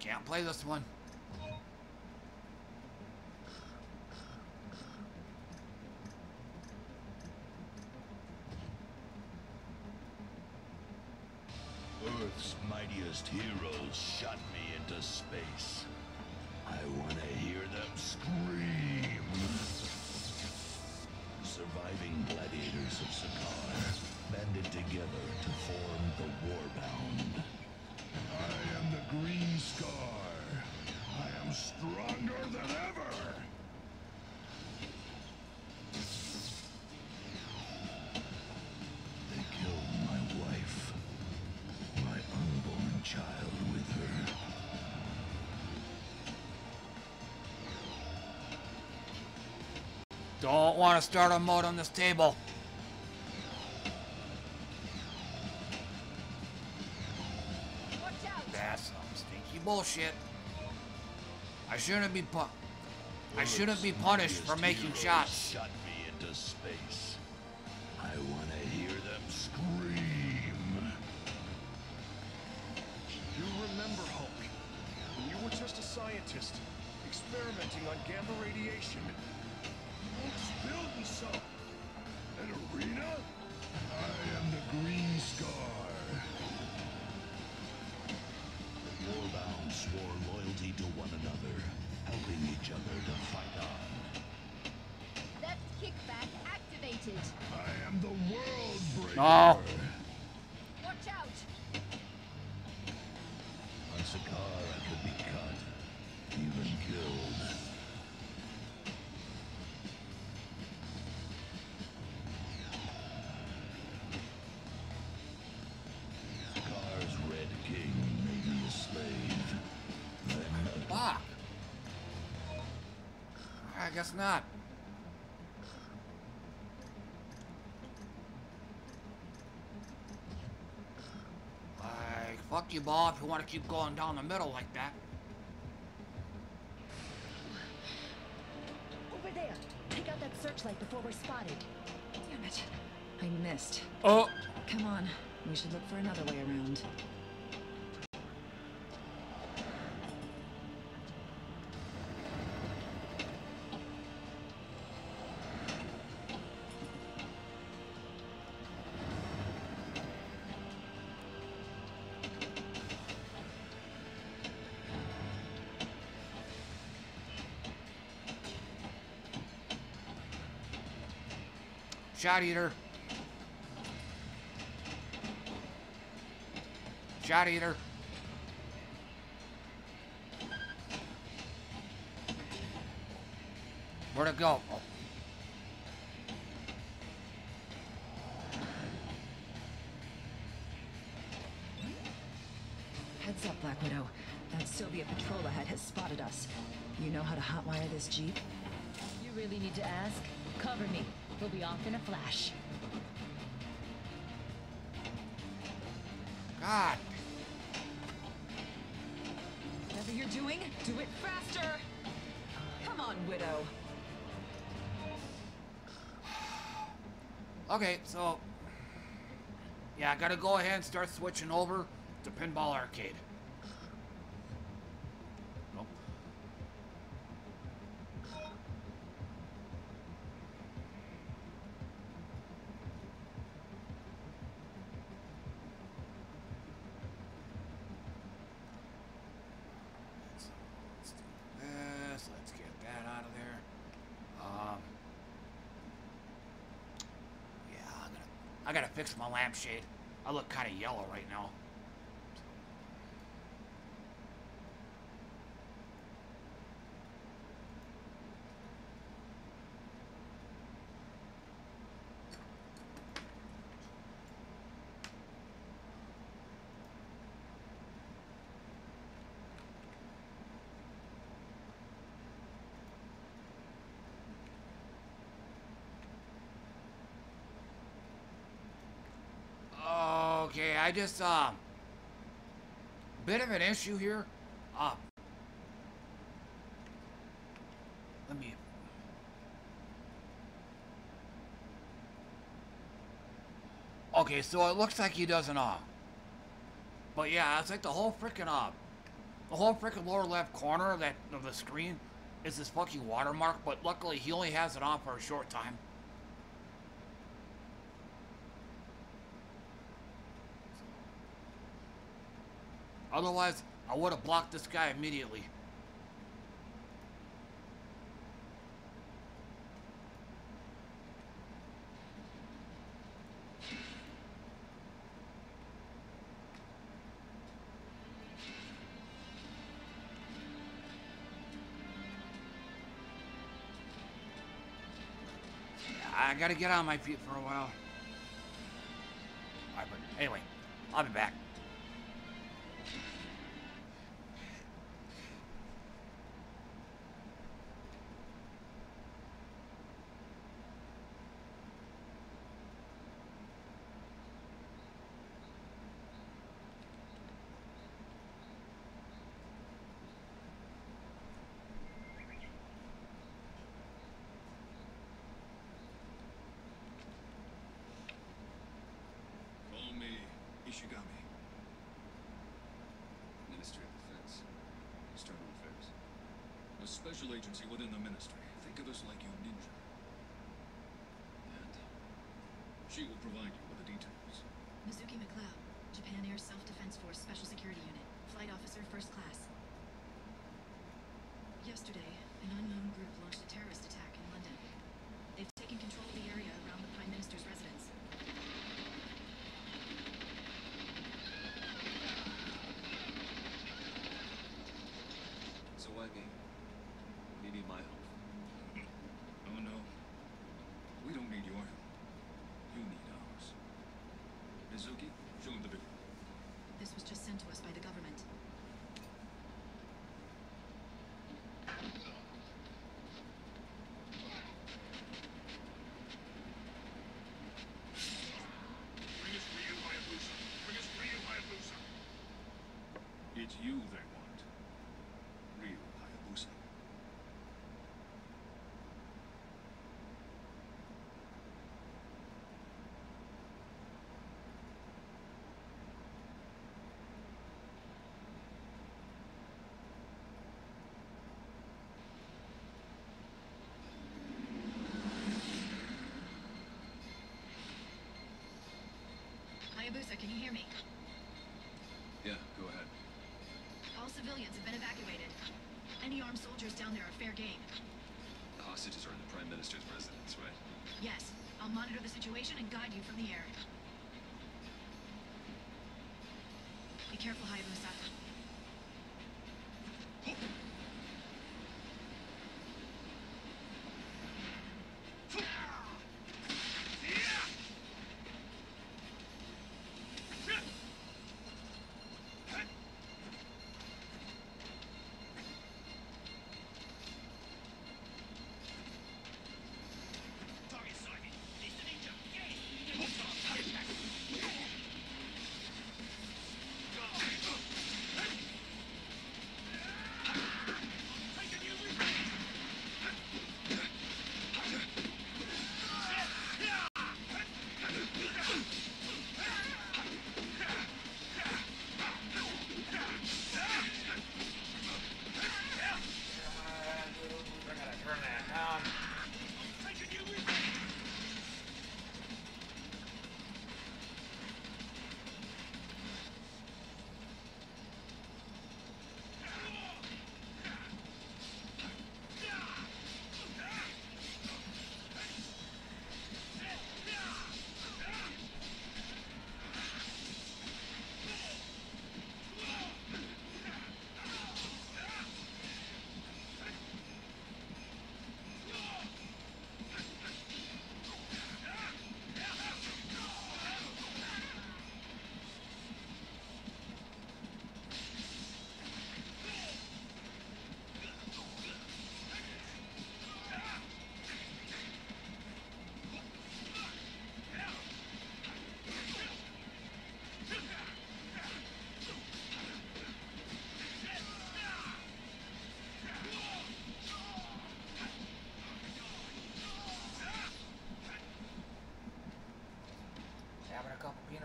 Can't play this one. Don't want to start a mode on this table. That's some stinky bullshit. I shouldn't be pu- I shouldn't be punished for making shots. I guess not. Like, fuck you, Bob, if you want to keep going down the middle like that. Over there! Take out that searchlight before we're spotted. Damn it. I missed. Oh, Come on. We should look for another way around. Shot eater. Shot eater. Where'd it go? Oh. Heads up, Black Widow. That Soviet patrol ahead has spotted us. You know how to hotwire this jeep? You really need to ask? Cover me. We'll be off in a flash. God. Whatever you're doing, do it faster! Come on, Widow. Okay, so Yeah, I gotta go ahead and start switching over to Pinball Arcade. Nope. Let's, let's do this. Let's get that out of there. Um, yeah, I'm gonna, I gotta fix my lampshade. I look kind of yellow right now. Okay, I just, um, bit of an issue here. Uh, let me. Okay, so it looks like he doesn't, uh, but yeah, it's like the whole freaking, uh, the whole freaking lower left corner of that, of the screen is this fucking watermark, but luckily he only has it on for a short time. Otherwise, I would have blocked this guy immediately. I gotta get on my feet for a while. Alright, but anyway, I'll be back. Call me Ishigami. Ministry of Defense. External Affairs. A special agency Think of us like you ninja. And she will provide you with the details. Mizuki McCloud, Japan Air Self-Defense Force Special Security Unit, Flight Officer First Class. Yesterday, an unknown group launched a terrorist attack in London. They've taken control of the area around the Prime Minister's residence. So I mean, you need my help. Oh no. We don't need your help. You need ours. Mizuki, show him the video. This was just sent to us by the government. Bring us Ryu Hayabusa. Bring us Ryu Hayabusa. It's you they want. Ryu Hayabusa. Hayabusa, can you hear me? Yeah, go ahead. All civilians have been evacuated. Any armed soldiers down there are fair game. The hostages are in the Prime Minister's residence, right? Yes, I'll monitor the situation and guide you from the air. Be careful, Hayabusa.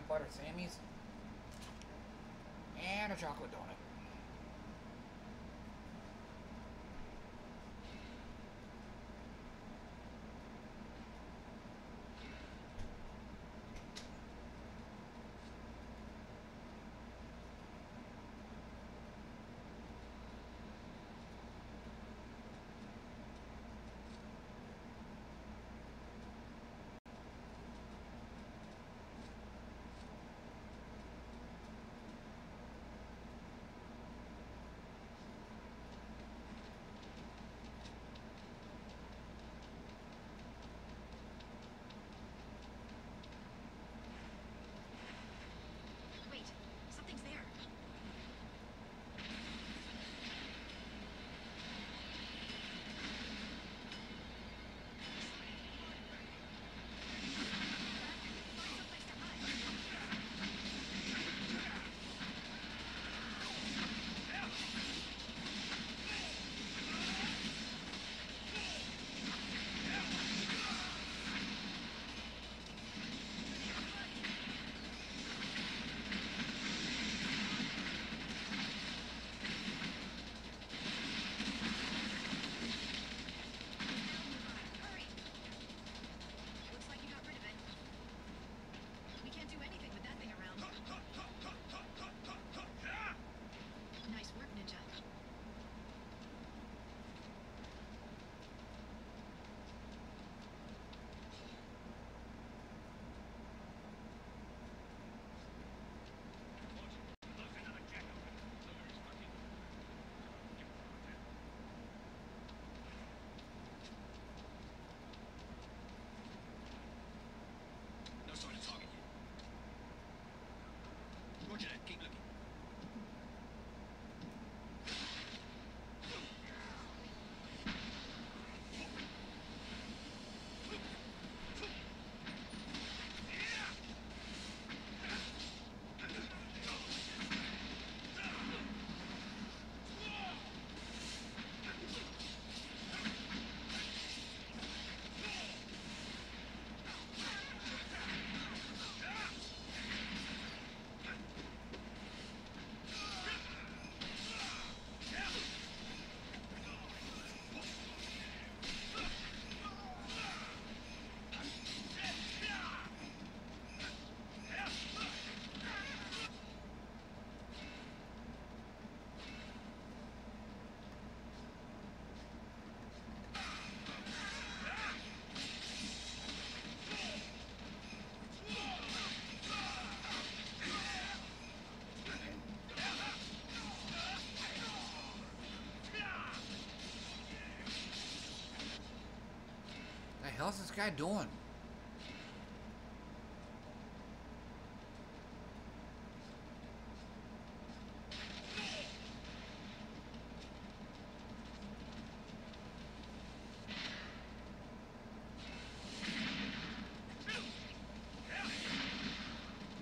butter Sammy's, and a chocolate donut. No sign The hell's this guy doing?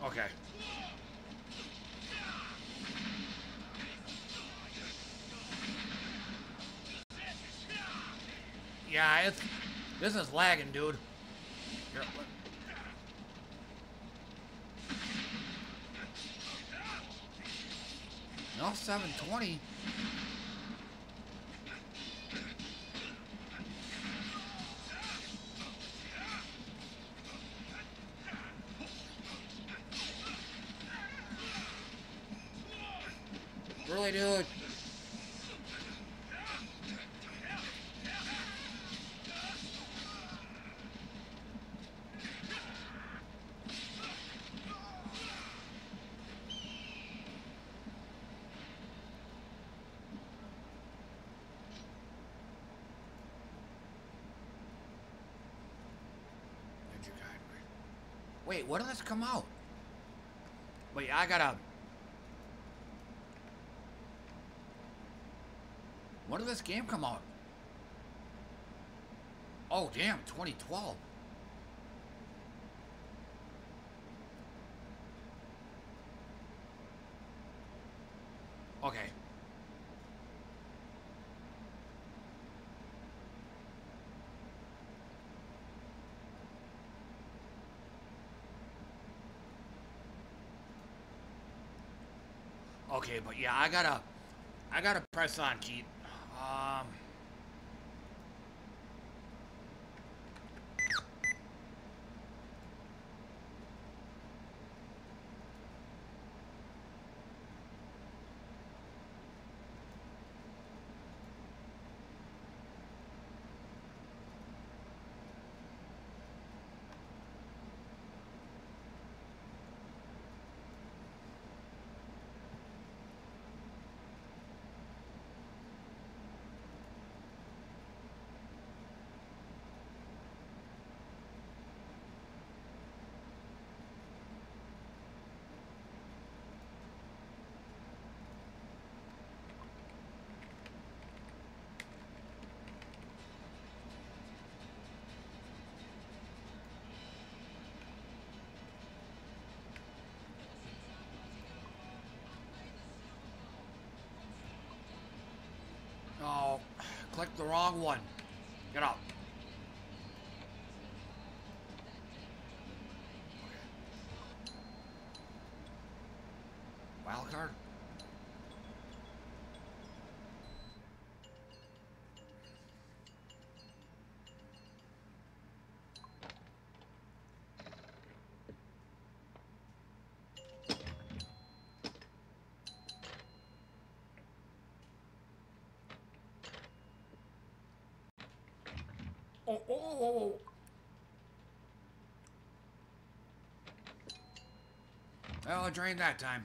Okay. Yeah, it's this is lagging, dude. Here, No, 720. Wait, when did this come out? Wait, I gotta. When did this game come out? Oh, damn, 2012. Okay. Okay, but yeah, I gotta, I gotta press on, Keith. Um. Oh, clicked the wrong one. Get up. Wild card? Oh, oh. Well, I drained that time.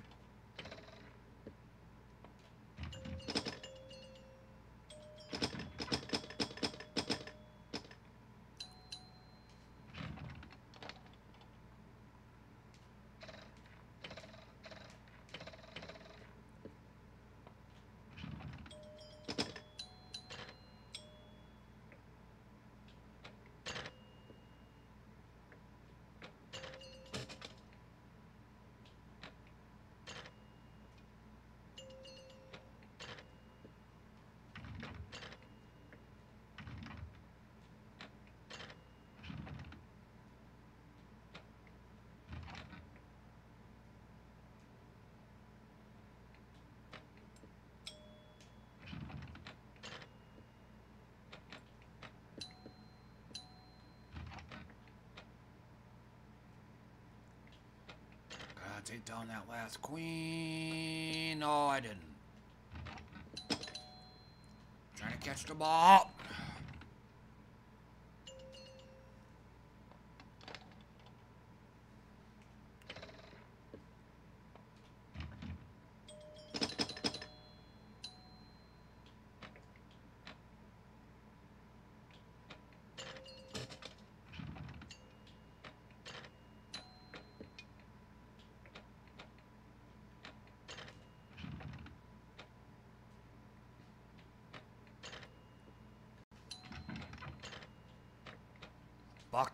Gotta take down that last queen. No, I didn't. Trying to catch the ball.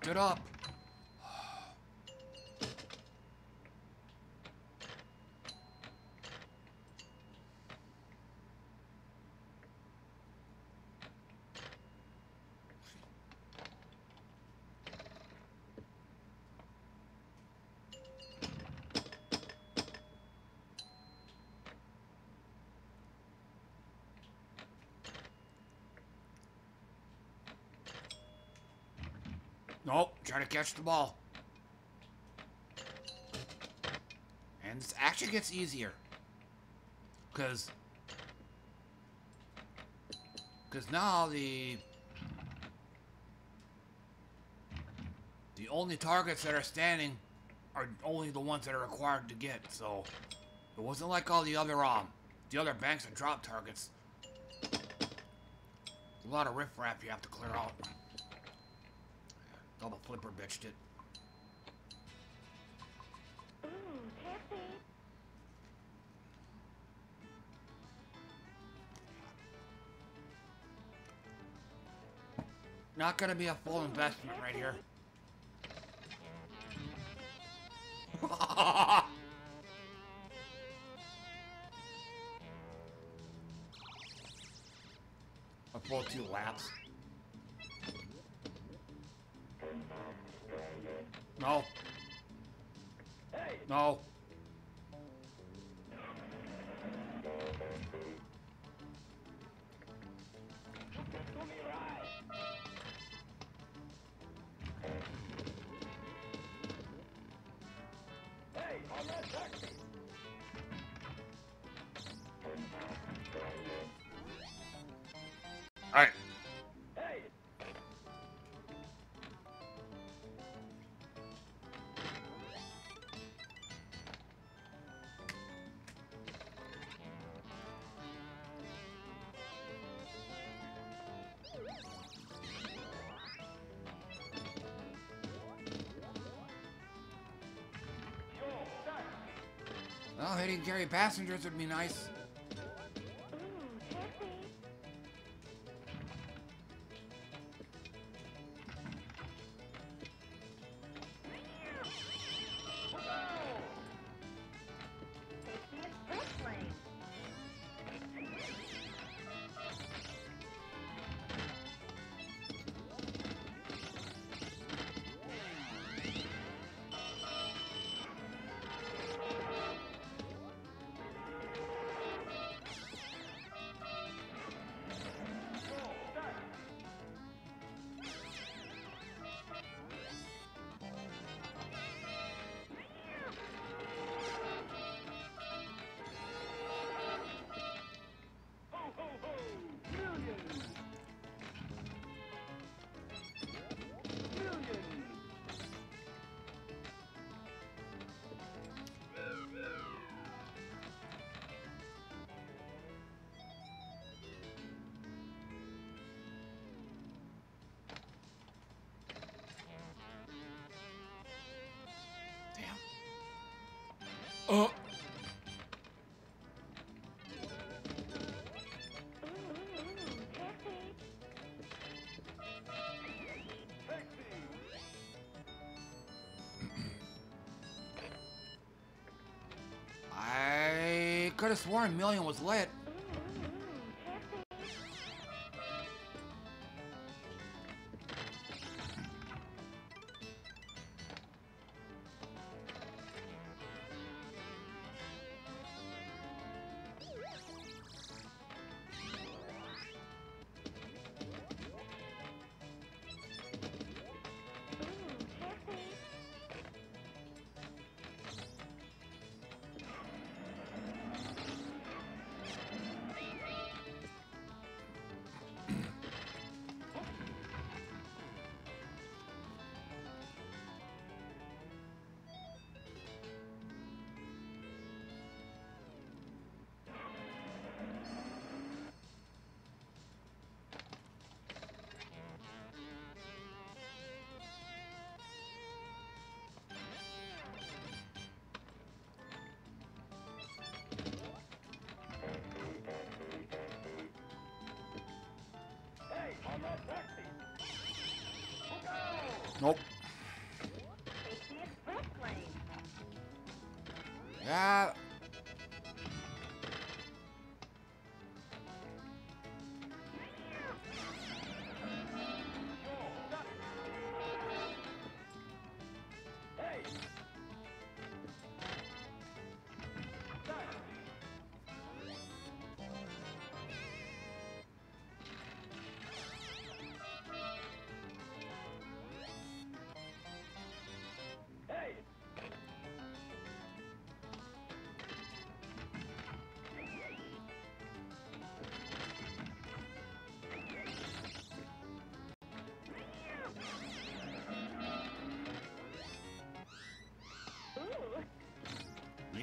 It up. Nope, trying to catch the ball. And this actually gets easier. Because... Because now the... The only targets that are standing are only the ones that are required to get, so... It wasn't like all the other, um... The other banks and drop targets. A lot of riffraff you have to clear out. Double flipper bitched it. Mm, Not gonna be a full investment right here. A full two laps. Well, hitting carry passengers would be nice. Oh. I could have sworn Million was lit.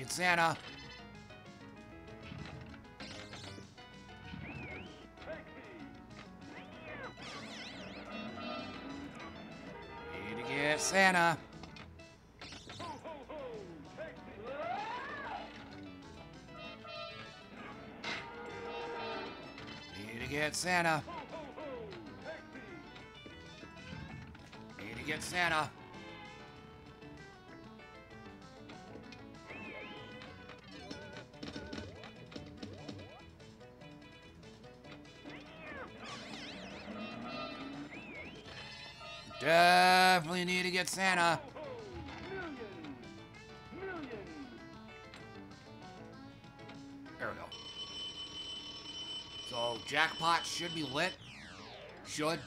Need Santa. Need to get Santa. Need to get Santa. Need to get Santa. Santa. There we go. So jackpot should be lit. Should.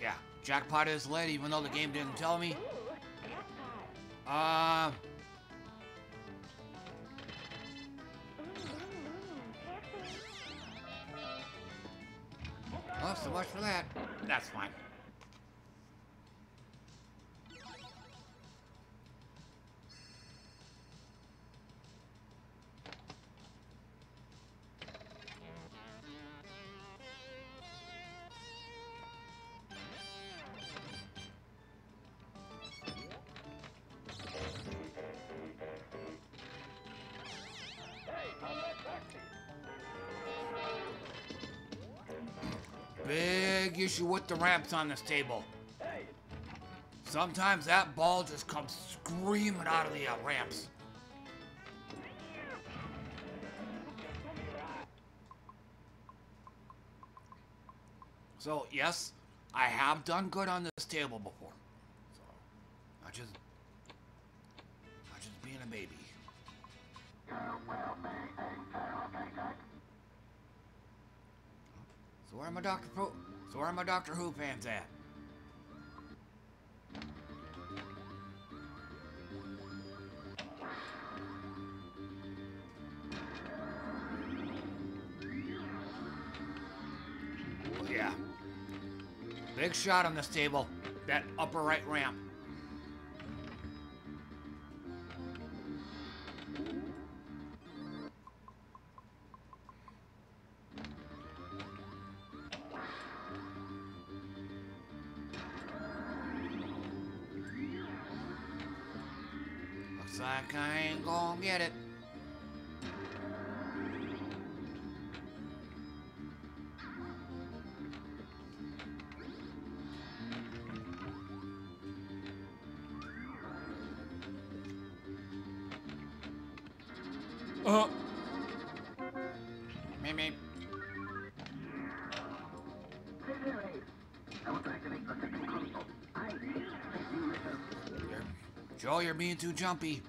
Yeah, jackpot is lit even though the game didn't tell me. Issue with the ramps on this table. Sometimes that ball just comes screaming out of the uh, ramps. So, yes, I have done good on this table before. So, not just, not just being a baby. So where are my Doctor Who? So where are my Doctor Who fans at? Oh, yeah. Big shot on this table. That upper right ramp. You're being too jumpy.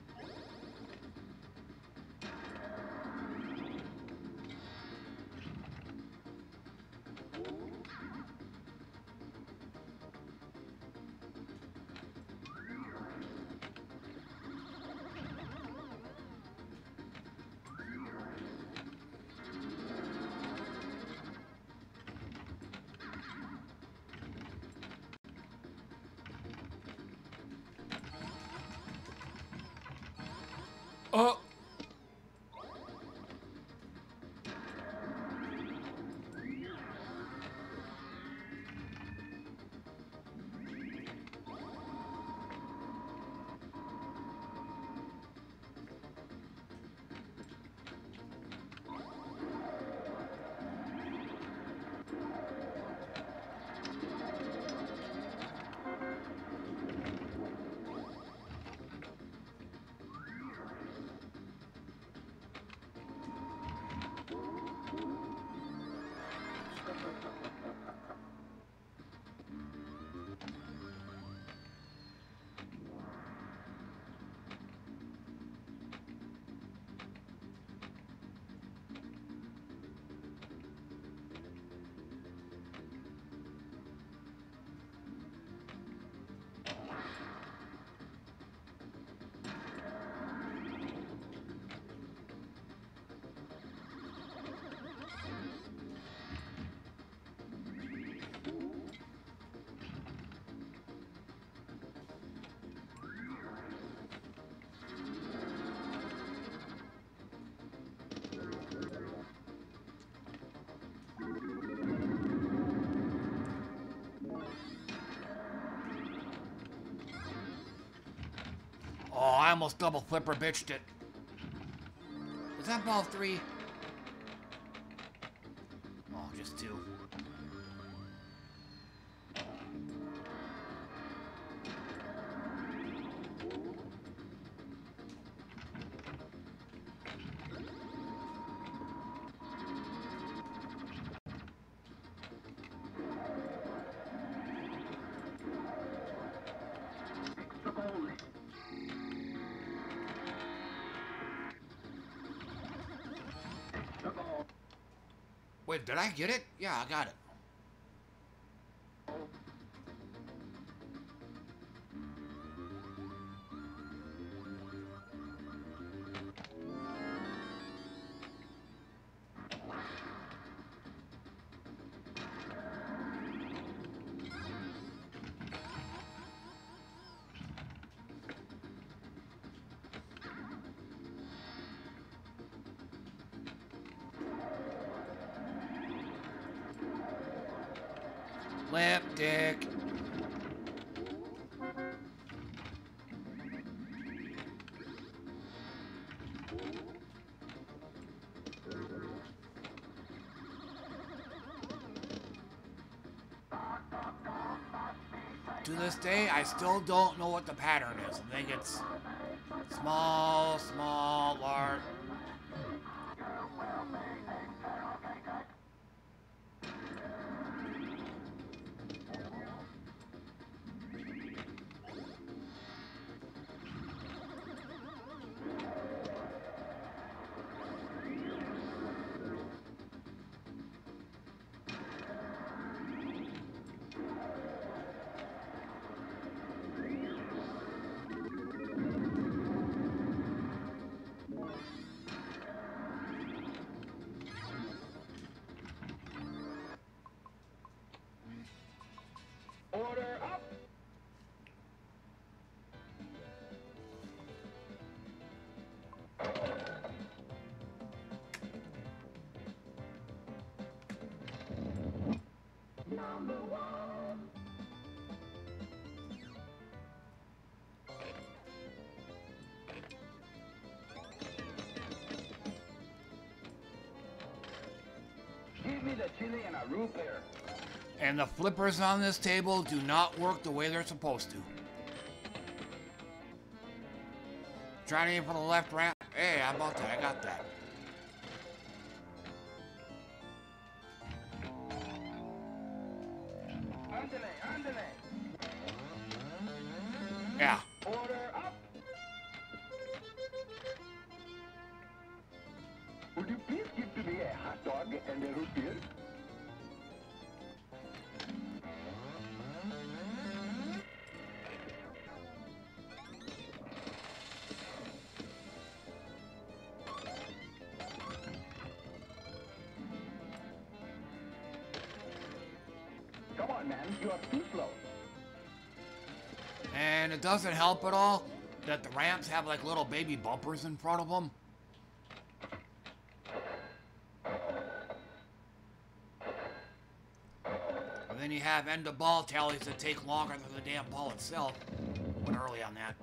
I almost double flipper bitched it. Was that ball three? Wait, did I get it? Yeah, I got it. To this day, I still don't know what the pattern is. I think it's small, small, large. Beer. And the flippers on this table do not work the way they're supposed to. Trying to aim for the left ramp. Hey, how about that? I got that. It doesn't help at all that the ramps have like little baby bumpers in front of them. And then you have end of ball tallies that take longer than the damn ball itself. Went early on that.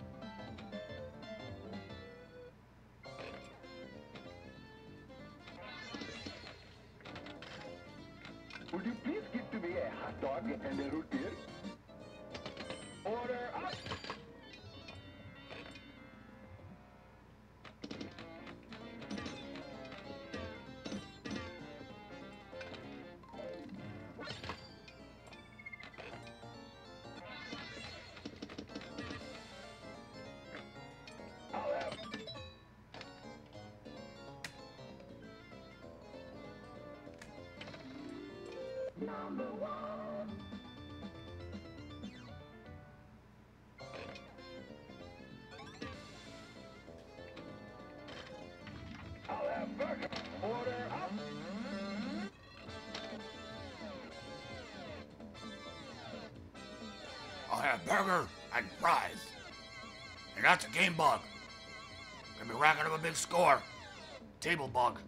Burger and fries. And that's a game bug. Gonna be racking up a big score. Table bug.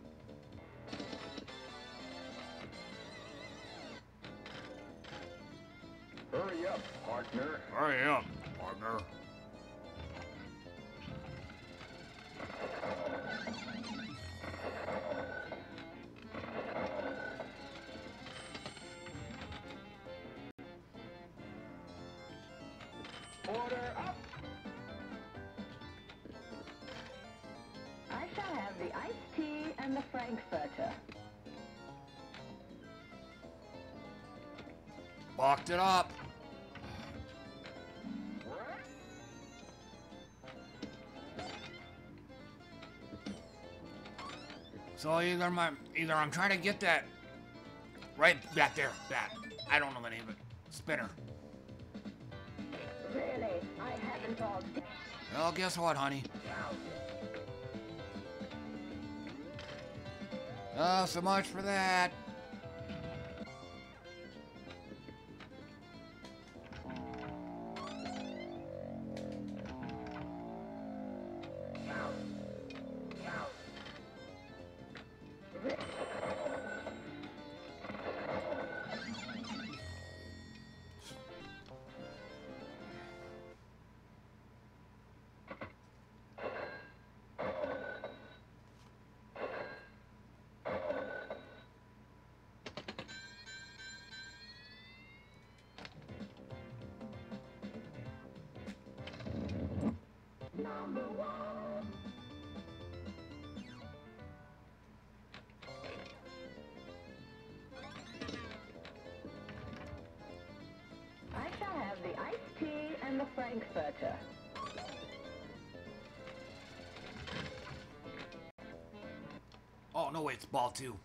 Hurry up, partner. Hurry up, partner. Locked it up. So either my either I'm trying to get that right back there, that I don't know the name of it. Spinner. Really, I haven't all day. Well, guess what, honey? Oh, so much for that. Frankfurter. Oh, no, wait, it's ball two.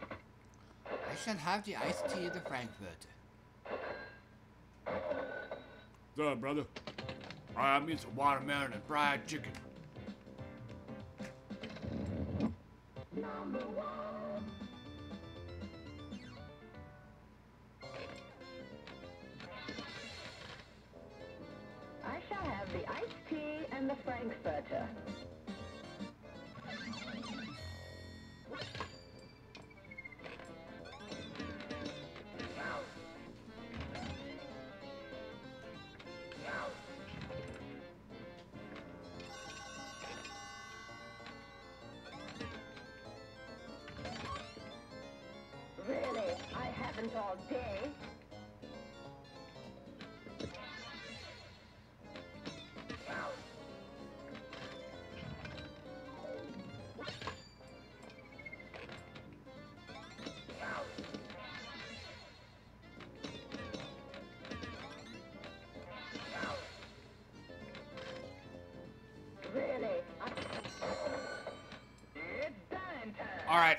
I shall have the iced tea and the Frankfurt. Duh, brother. I mean some watermelon and fried chicken.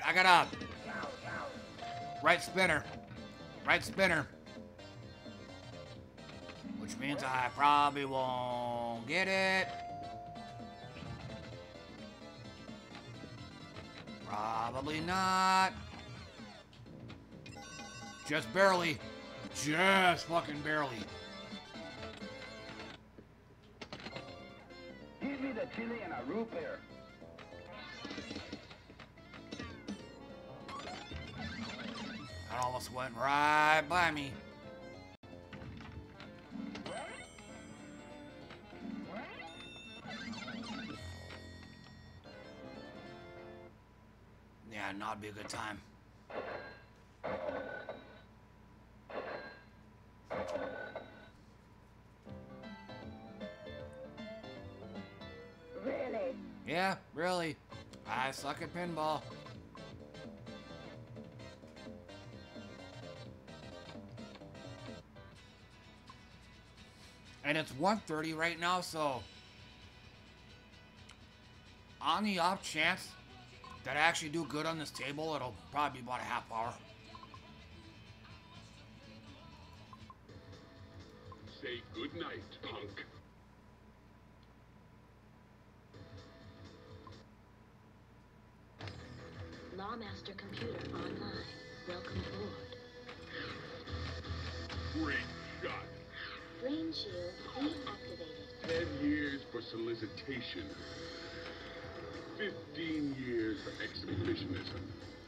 Right, I got a right spinner. Right spinner. Which means I probably won't get it. Probably not. Just barely. Just fucking barely. Give me the chili and a root beer. A good time. Really? Yeah, really. I suck at pinball. And it's 1.30 right now, so on the off chance that I actually do good on this table, it'll probably be about a half hour. Say good night, punk. Lawmaster computer online. Welcome aboard. Great shot. Brain shield deactivated. Ten years for solicitation. Fifteen years for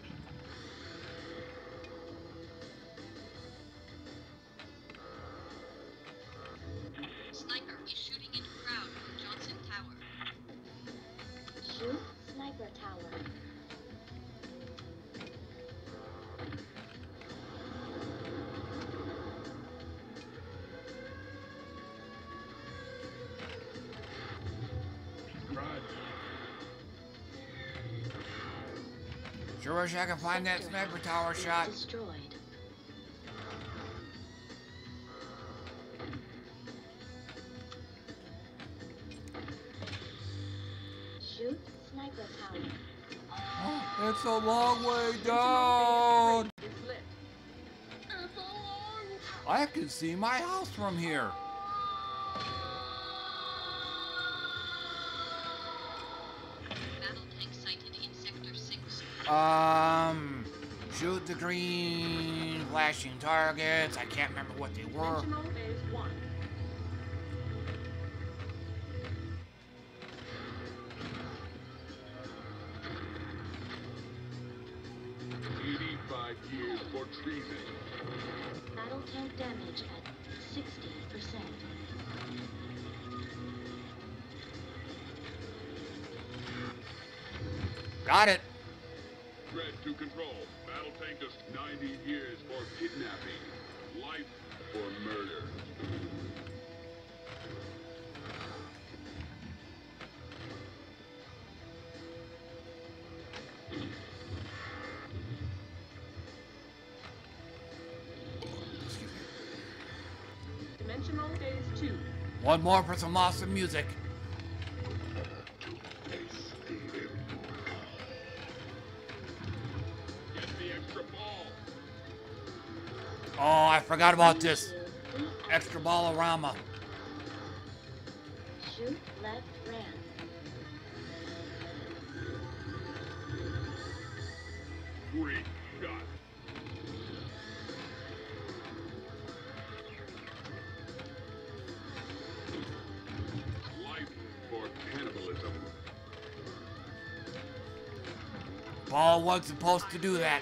Sure wish I could find that sniper tower shot. Destroyed. Shoot sniper tower. It's a long way down. I can see my house from here. Um, shoot the green flashing targets. I can't remember what they were. Sentinel is one. Eighty-five years for treason. Battle tank damage at 60%. Got it. Plaintiff's 90 years for kidnapping, life for murder. Dimensional Phase 2. One more for some awesome music. Forgot about this. Extra ballorama. Shoot left ramp. Great shot. Life for cannibalism. Ball wasn't supposed to do that.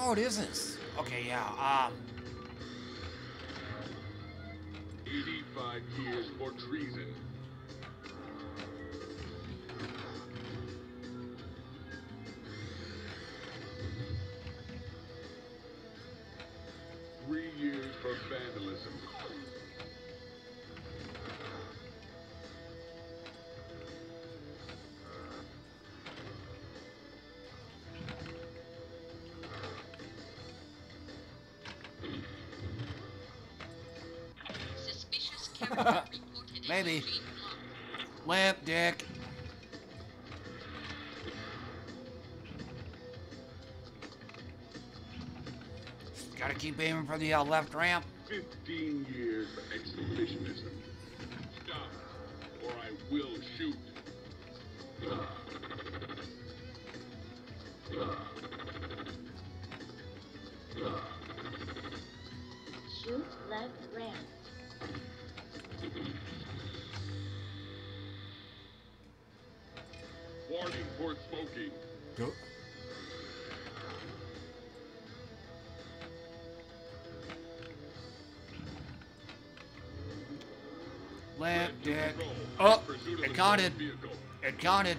Wait, what mode is this? Okay, yeah. Um, street. Lamp dick. Gotta keep aiming for the uh, left ramp. 15 years for exhibitionism. Counted. It counted.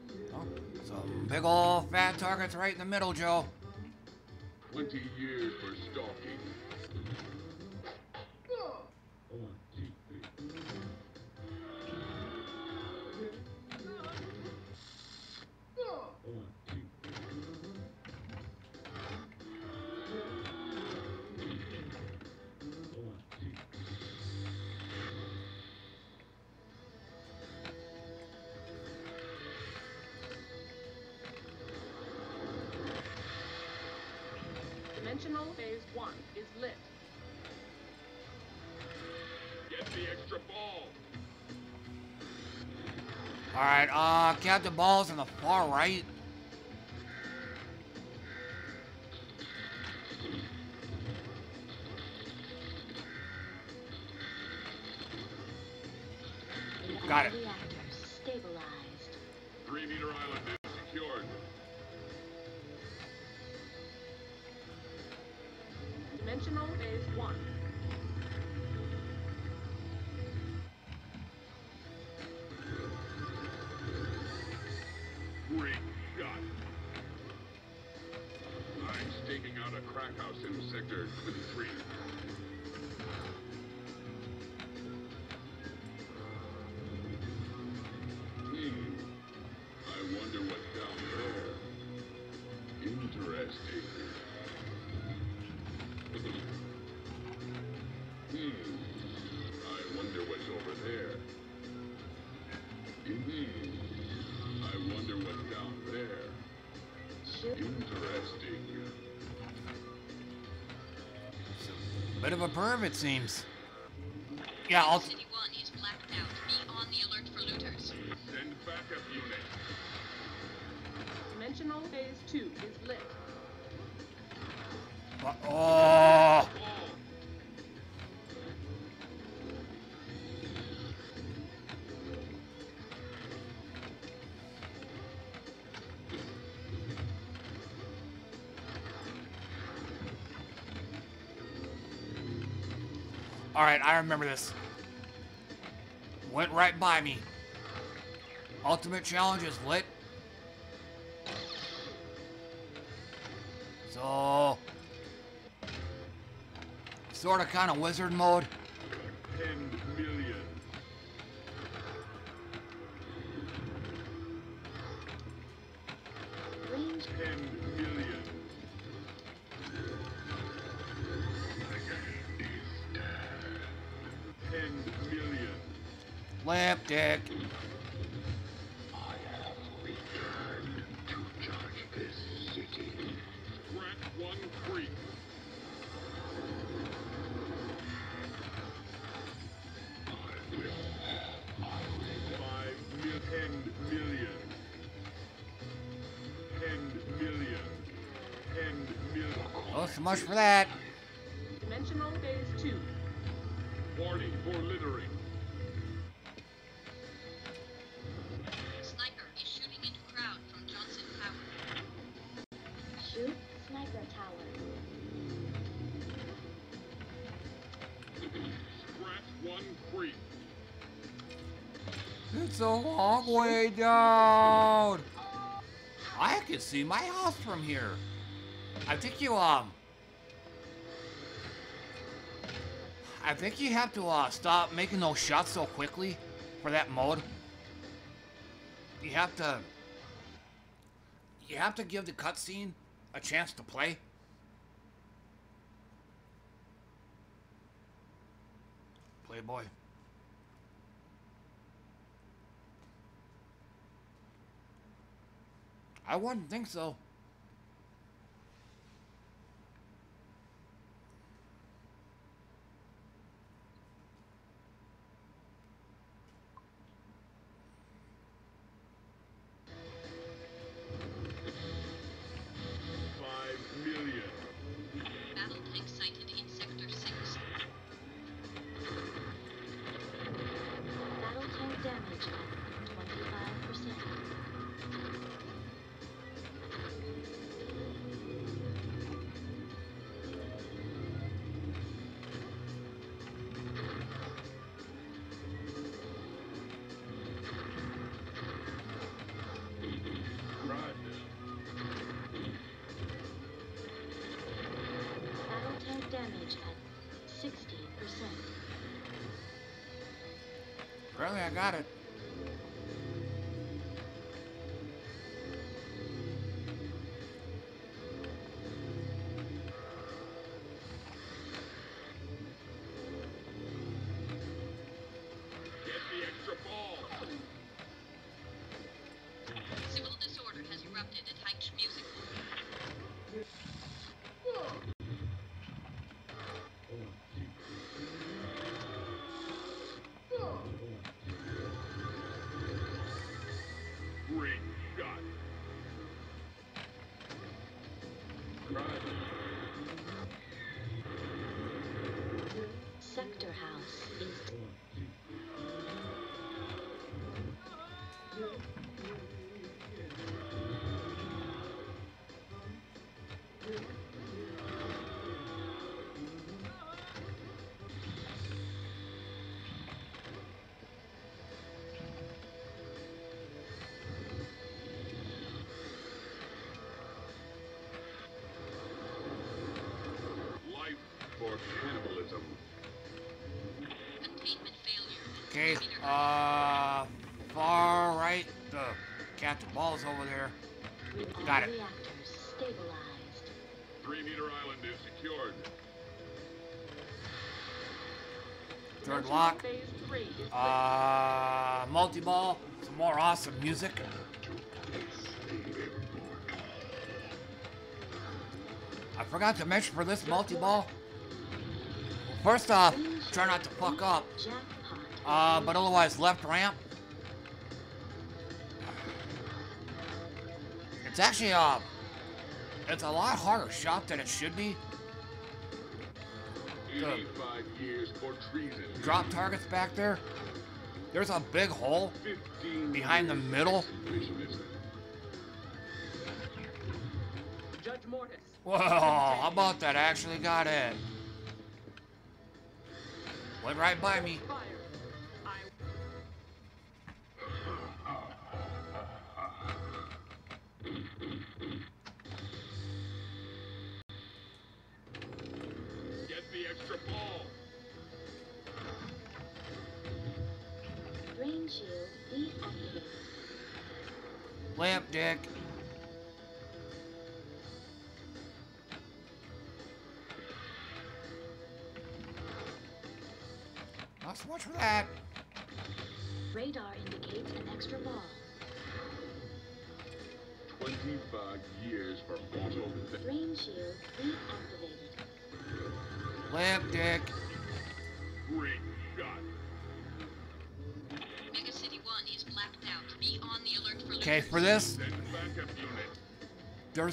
some big old fat targets right in the middle, Joe. Twenty years for stalking. Uh, Captain Ball's in the far right. Bit of a perv, it seems. Yeah, I'll... City 1 is blacked out. Be on the alert for looters. Send backup unit. Dimensional phase two is lit. Oh! Alright, I remember this. Went right by me. Ultimate challenge is lit. So... Sort of kind of wizard mode. Much for that. Dimensional phase two. Warning for littering. Sniper is shooting into crowd from Johnson Tower. shoot sniper tower. Scratch one creek. It's a long way down. I can see my house from here. I think you, um... think you have to, uh, stop making those shots so quickly for that mode. You have to... You have to give the cutscene a chance to play. Playboy. I wouldn't think so. Okay, uh, far right. The Captain Ball's over there. Got it. Three meter island is secured. Third lock. Uh, multi-ball. Some more awesome music. I forgot to mention for this multi-ball. First off, try not to fuck up. Uh, but otherwise, left ramp. It's actually, uh, it's a lot harder shot than it should be. 85 years for treason. drop targets back there. There's a big hole behind the middle. Judge Mortis. Whoa, how about that? I Actually got it. Went right by me.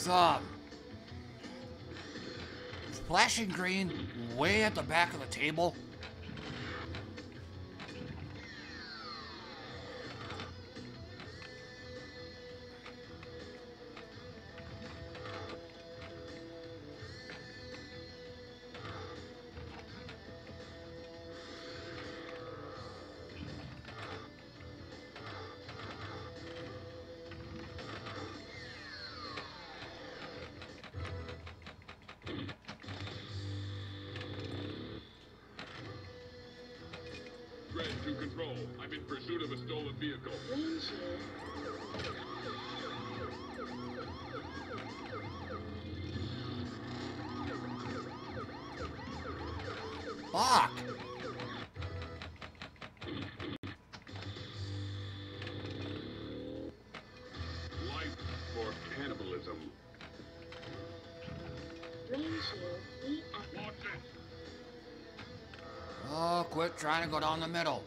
There's a flashing green way at the back of the table. Control. I'm in pursuit of a stolen vehicle. Drain trying to go down the middle.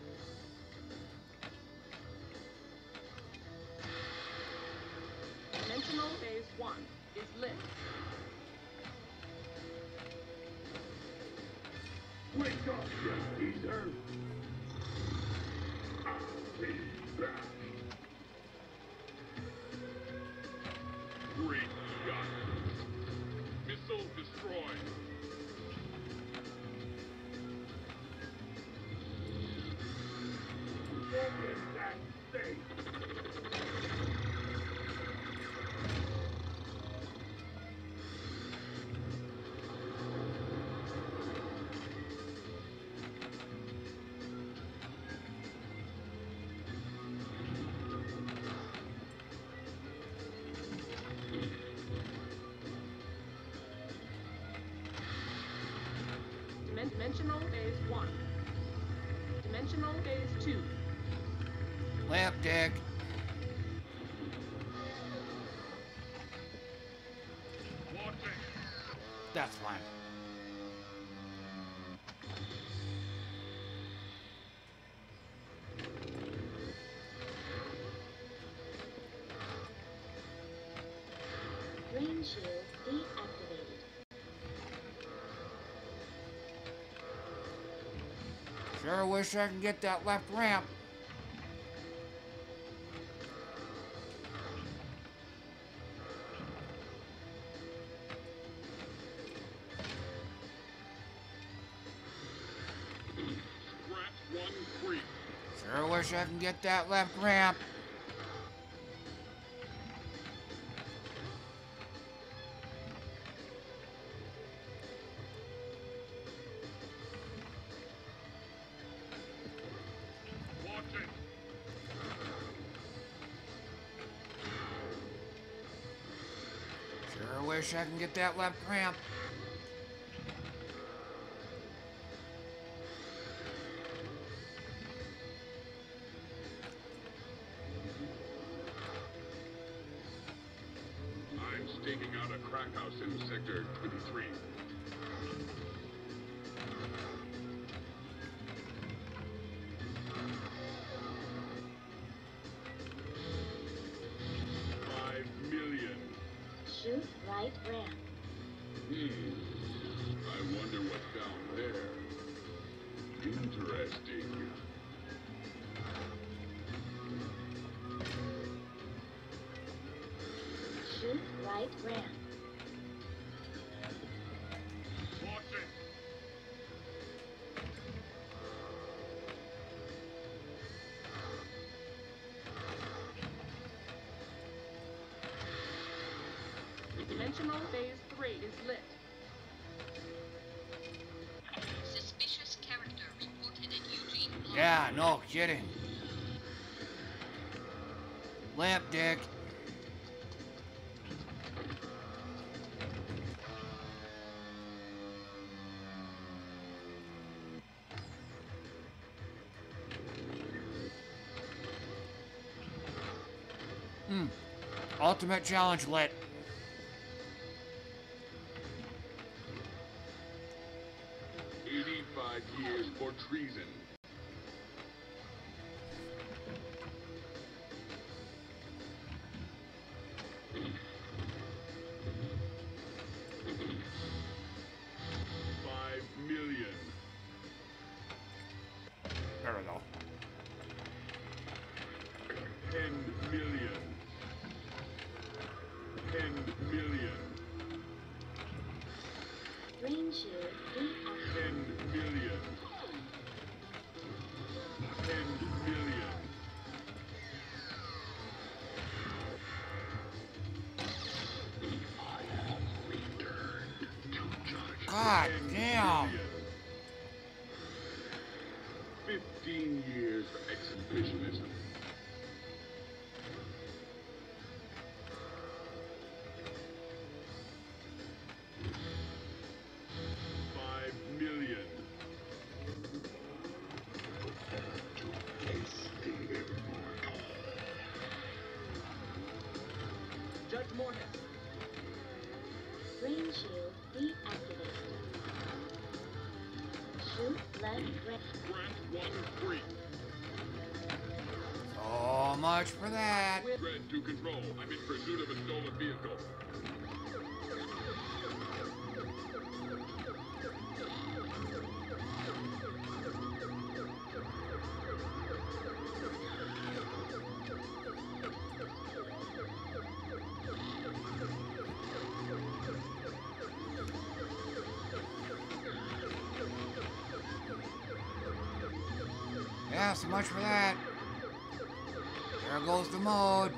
Wish I could get that left ramp. Scratch one free. Sure wish I can get that left ramp. I can get that left ramp. Yeah, no kidding. Lamp dick. Hmm. Ultimate Challenge lit. Damn. so much for that. There goes the mode.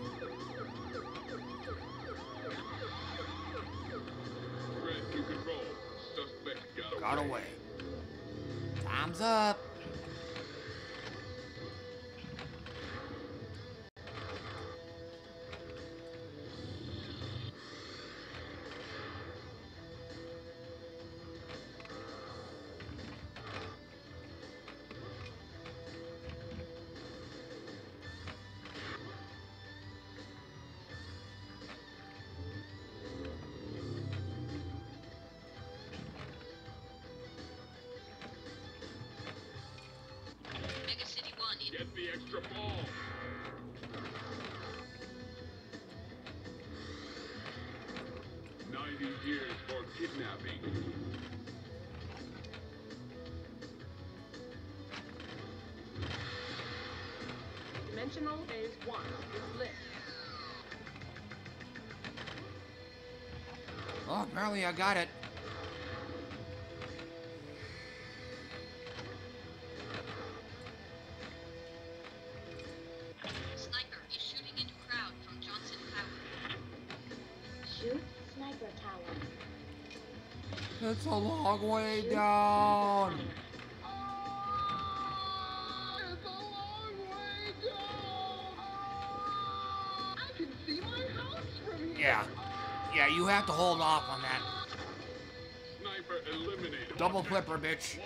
kidnapping. Dimensional Phase 1 is lit. Oh, apparently I got it. a long way down. Yeah. Yeah, you have to hold off on that. Sniper eliminated. Double flipper, bitch.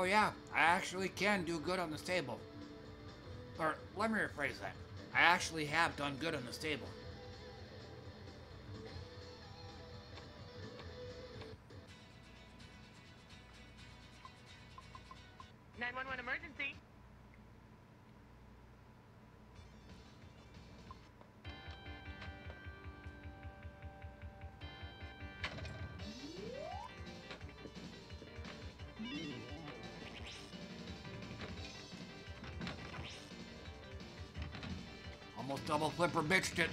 Oh yeah, I actually can do good on the stable. Or, let me rephrase that. I actually have done good on the stable. almost double flipper bitched it.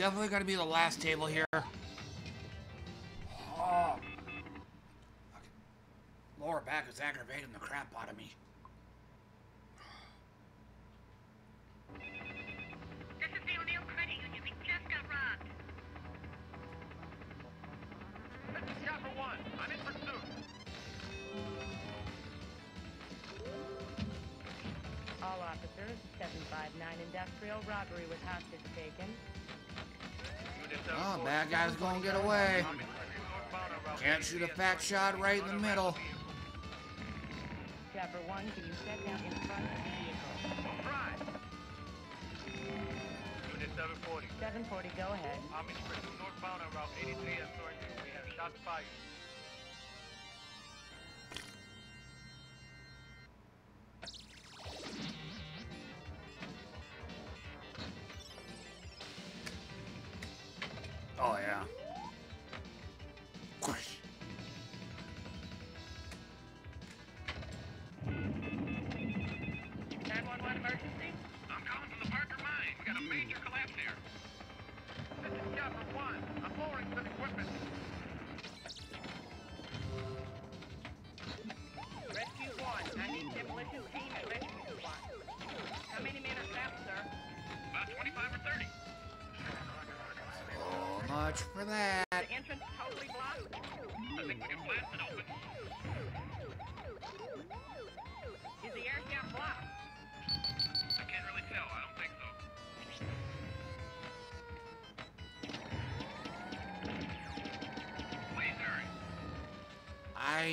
definitely going to be the last table here. Back shot right in the middle. One, can you set down in front of the vehicle? Unit 740. 740, go ahead. Northbound on Route 83 We have.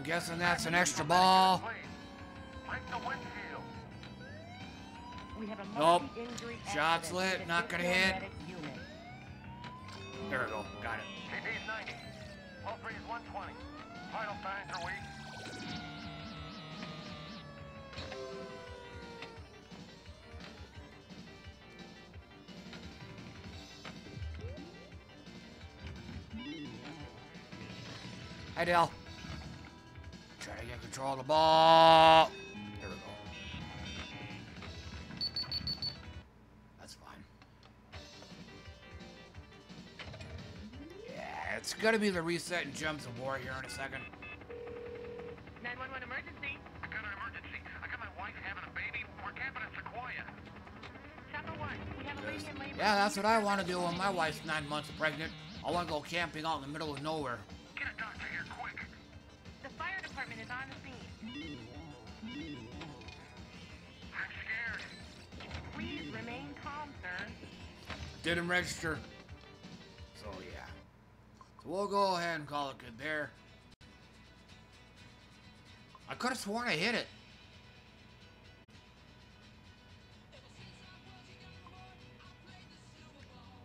I'm guessing that's an extra ball. nope. Shot's lit. Not gonna hit. There we go. Got it. KD's 90. Hi, Dale control the ball. There we go. That's fine. Yeah, it's gonna be the reset and gems of war here in a second. 911 emergency. I got an emergency. I got my wife having a baby. We're camping at Sequoia. 1, we have a lady in labor. Yeah, that's what I want to do when my wife's nine months pregnant. I want to go camping out in the middle of nowhere. Didn't register. So yeah. So we'll go ahead and call it good there. I could have sworn I hit it.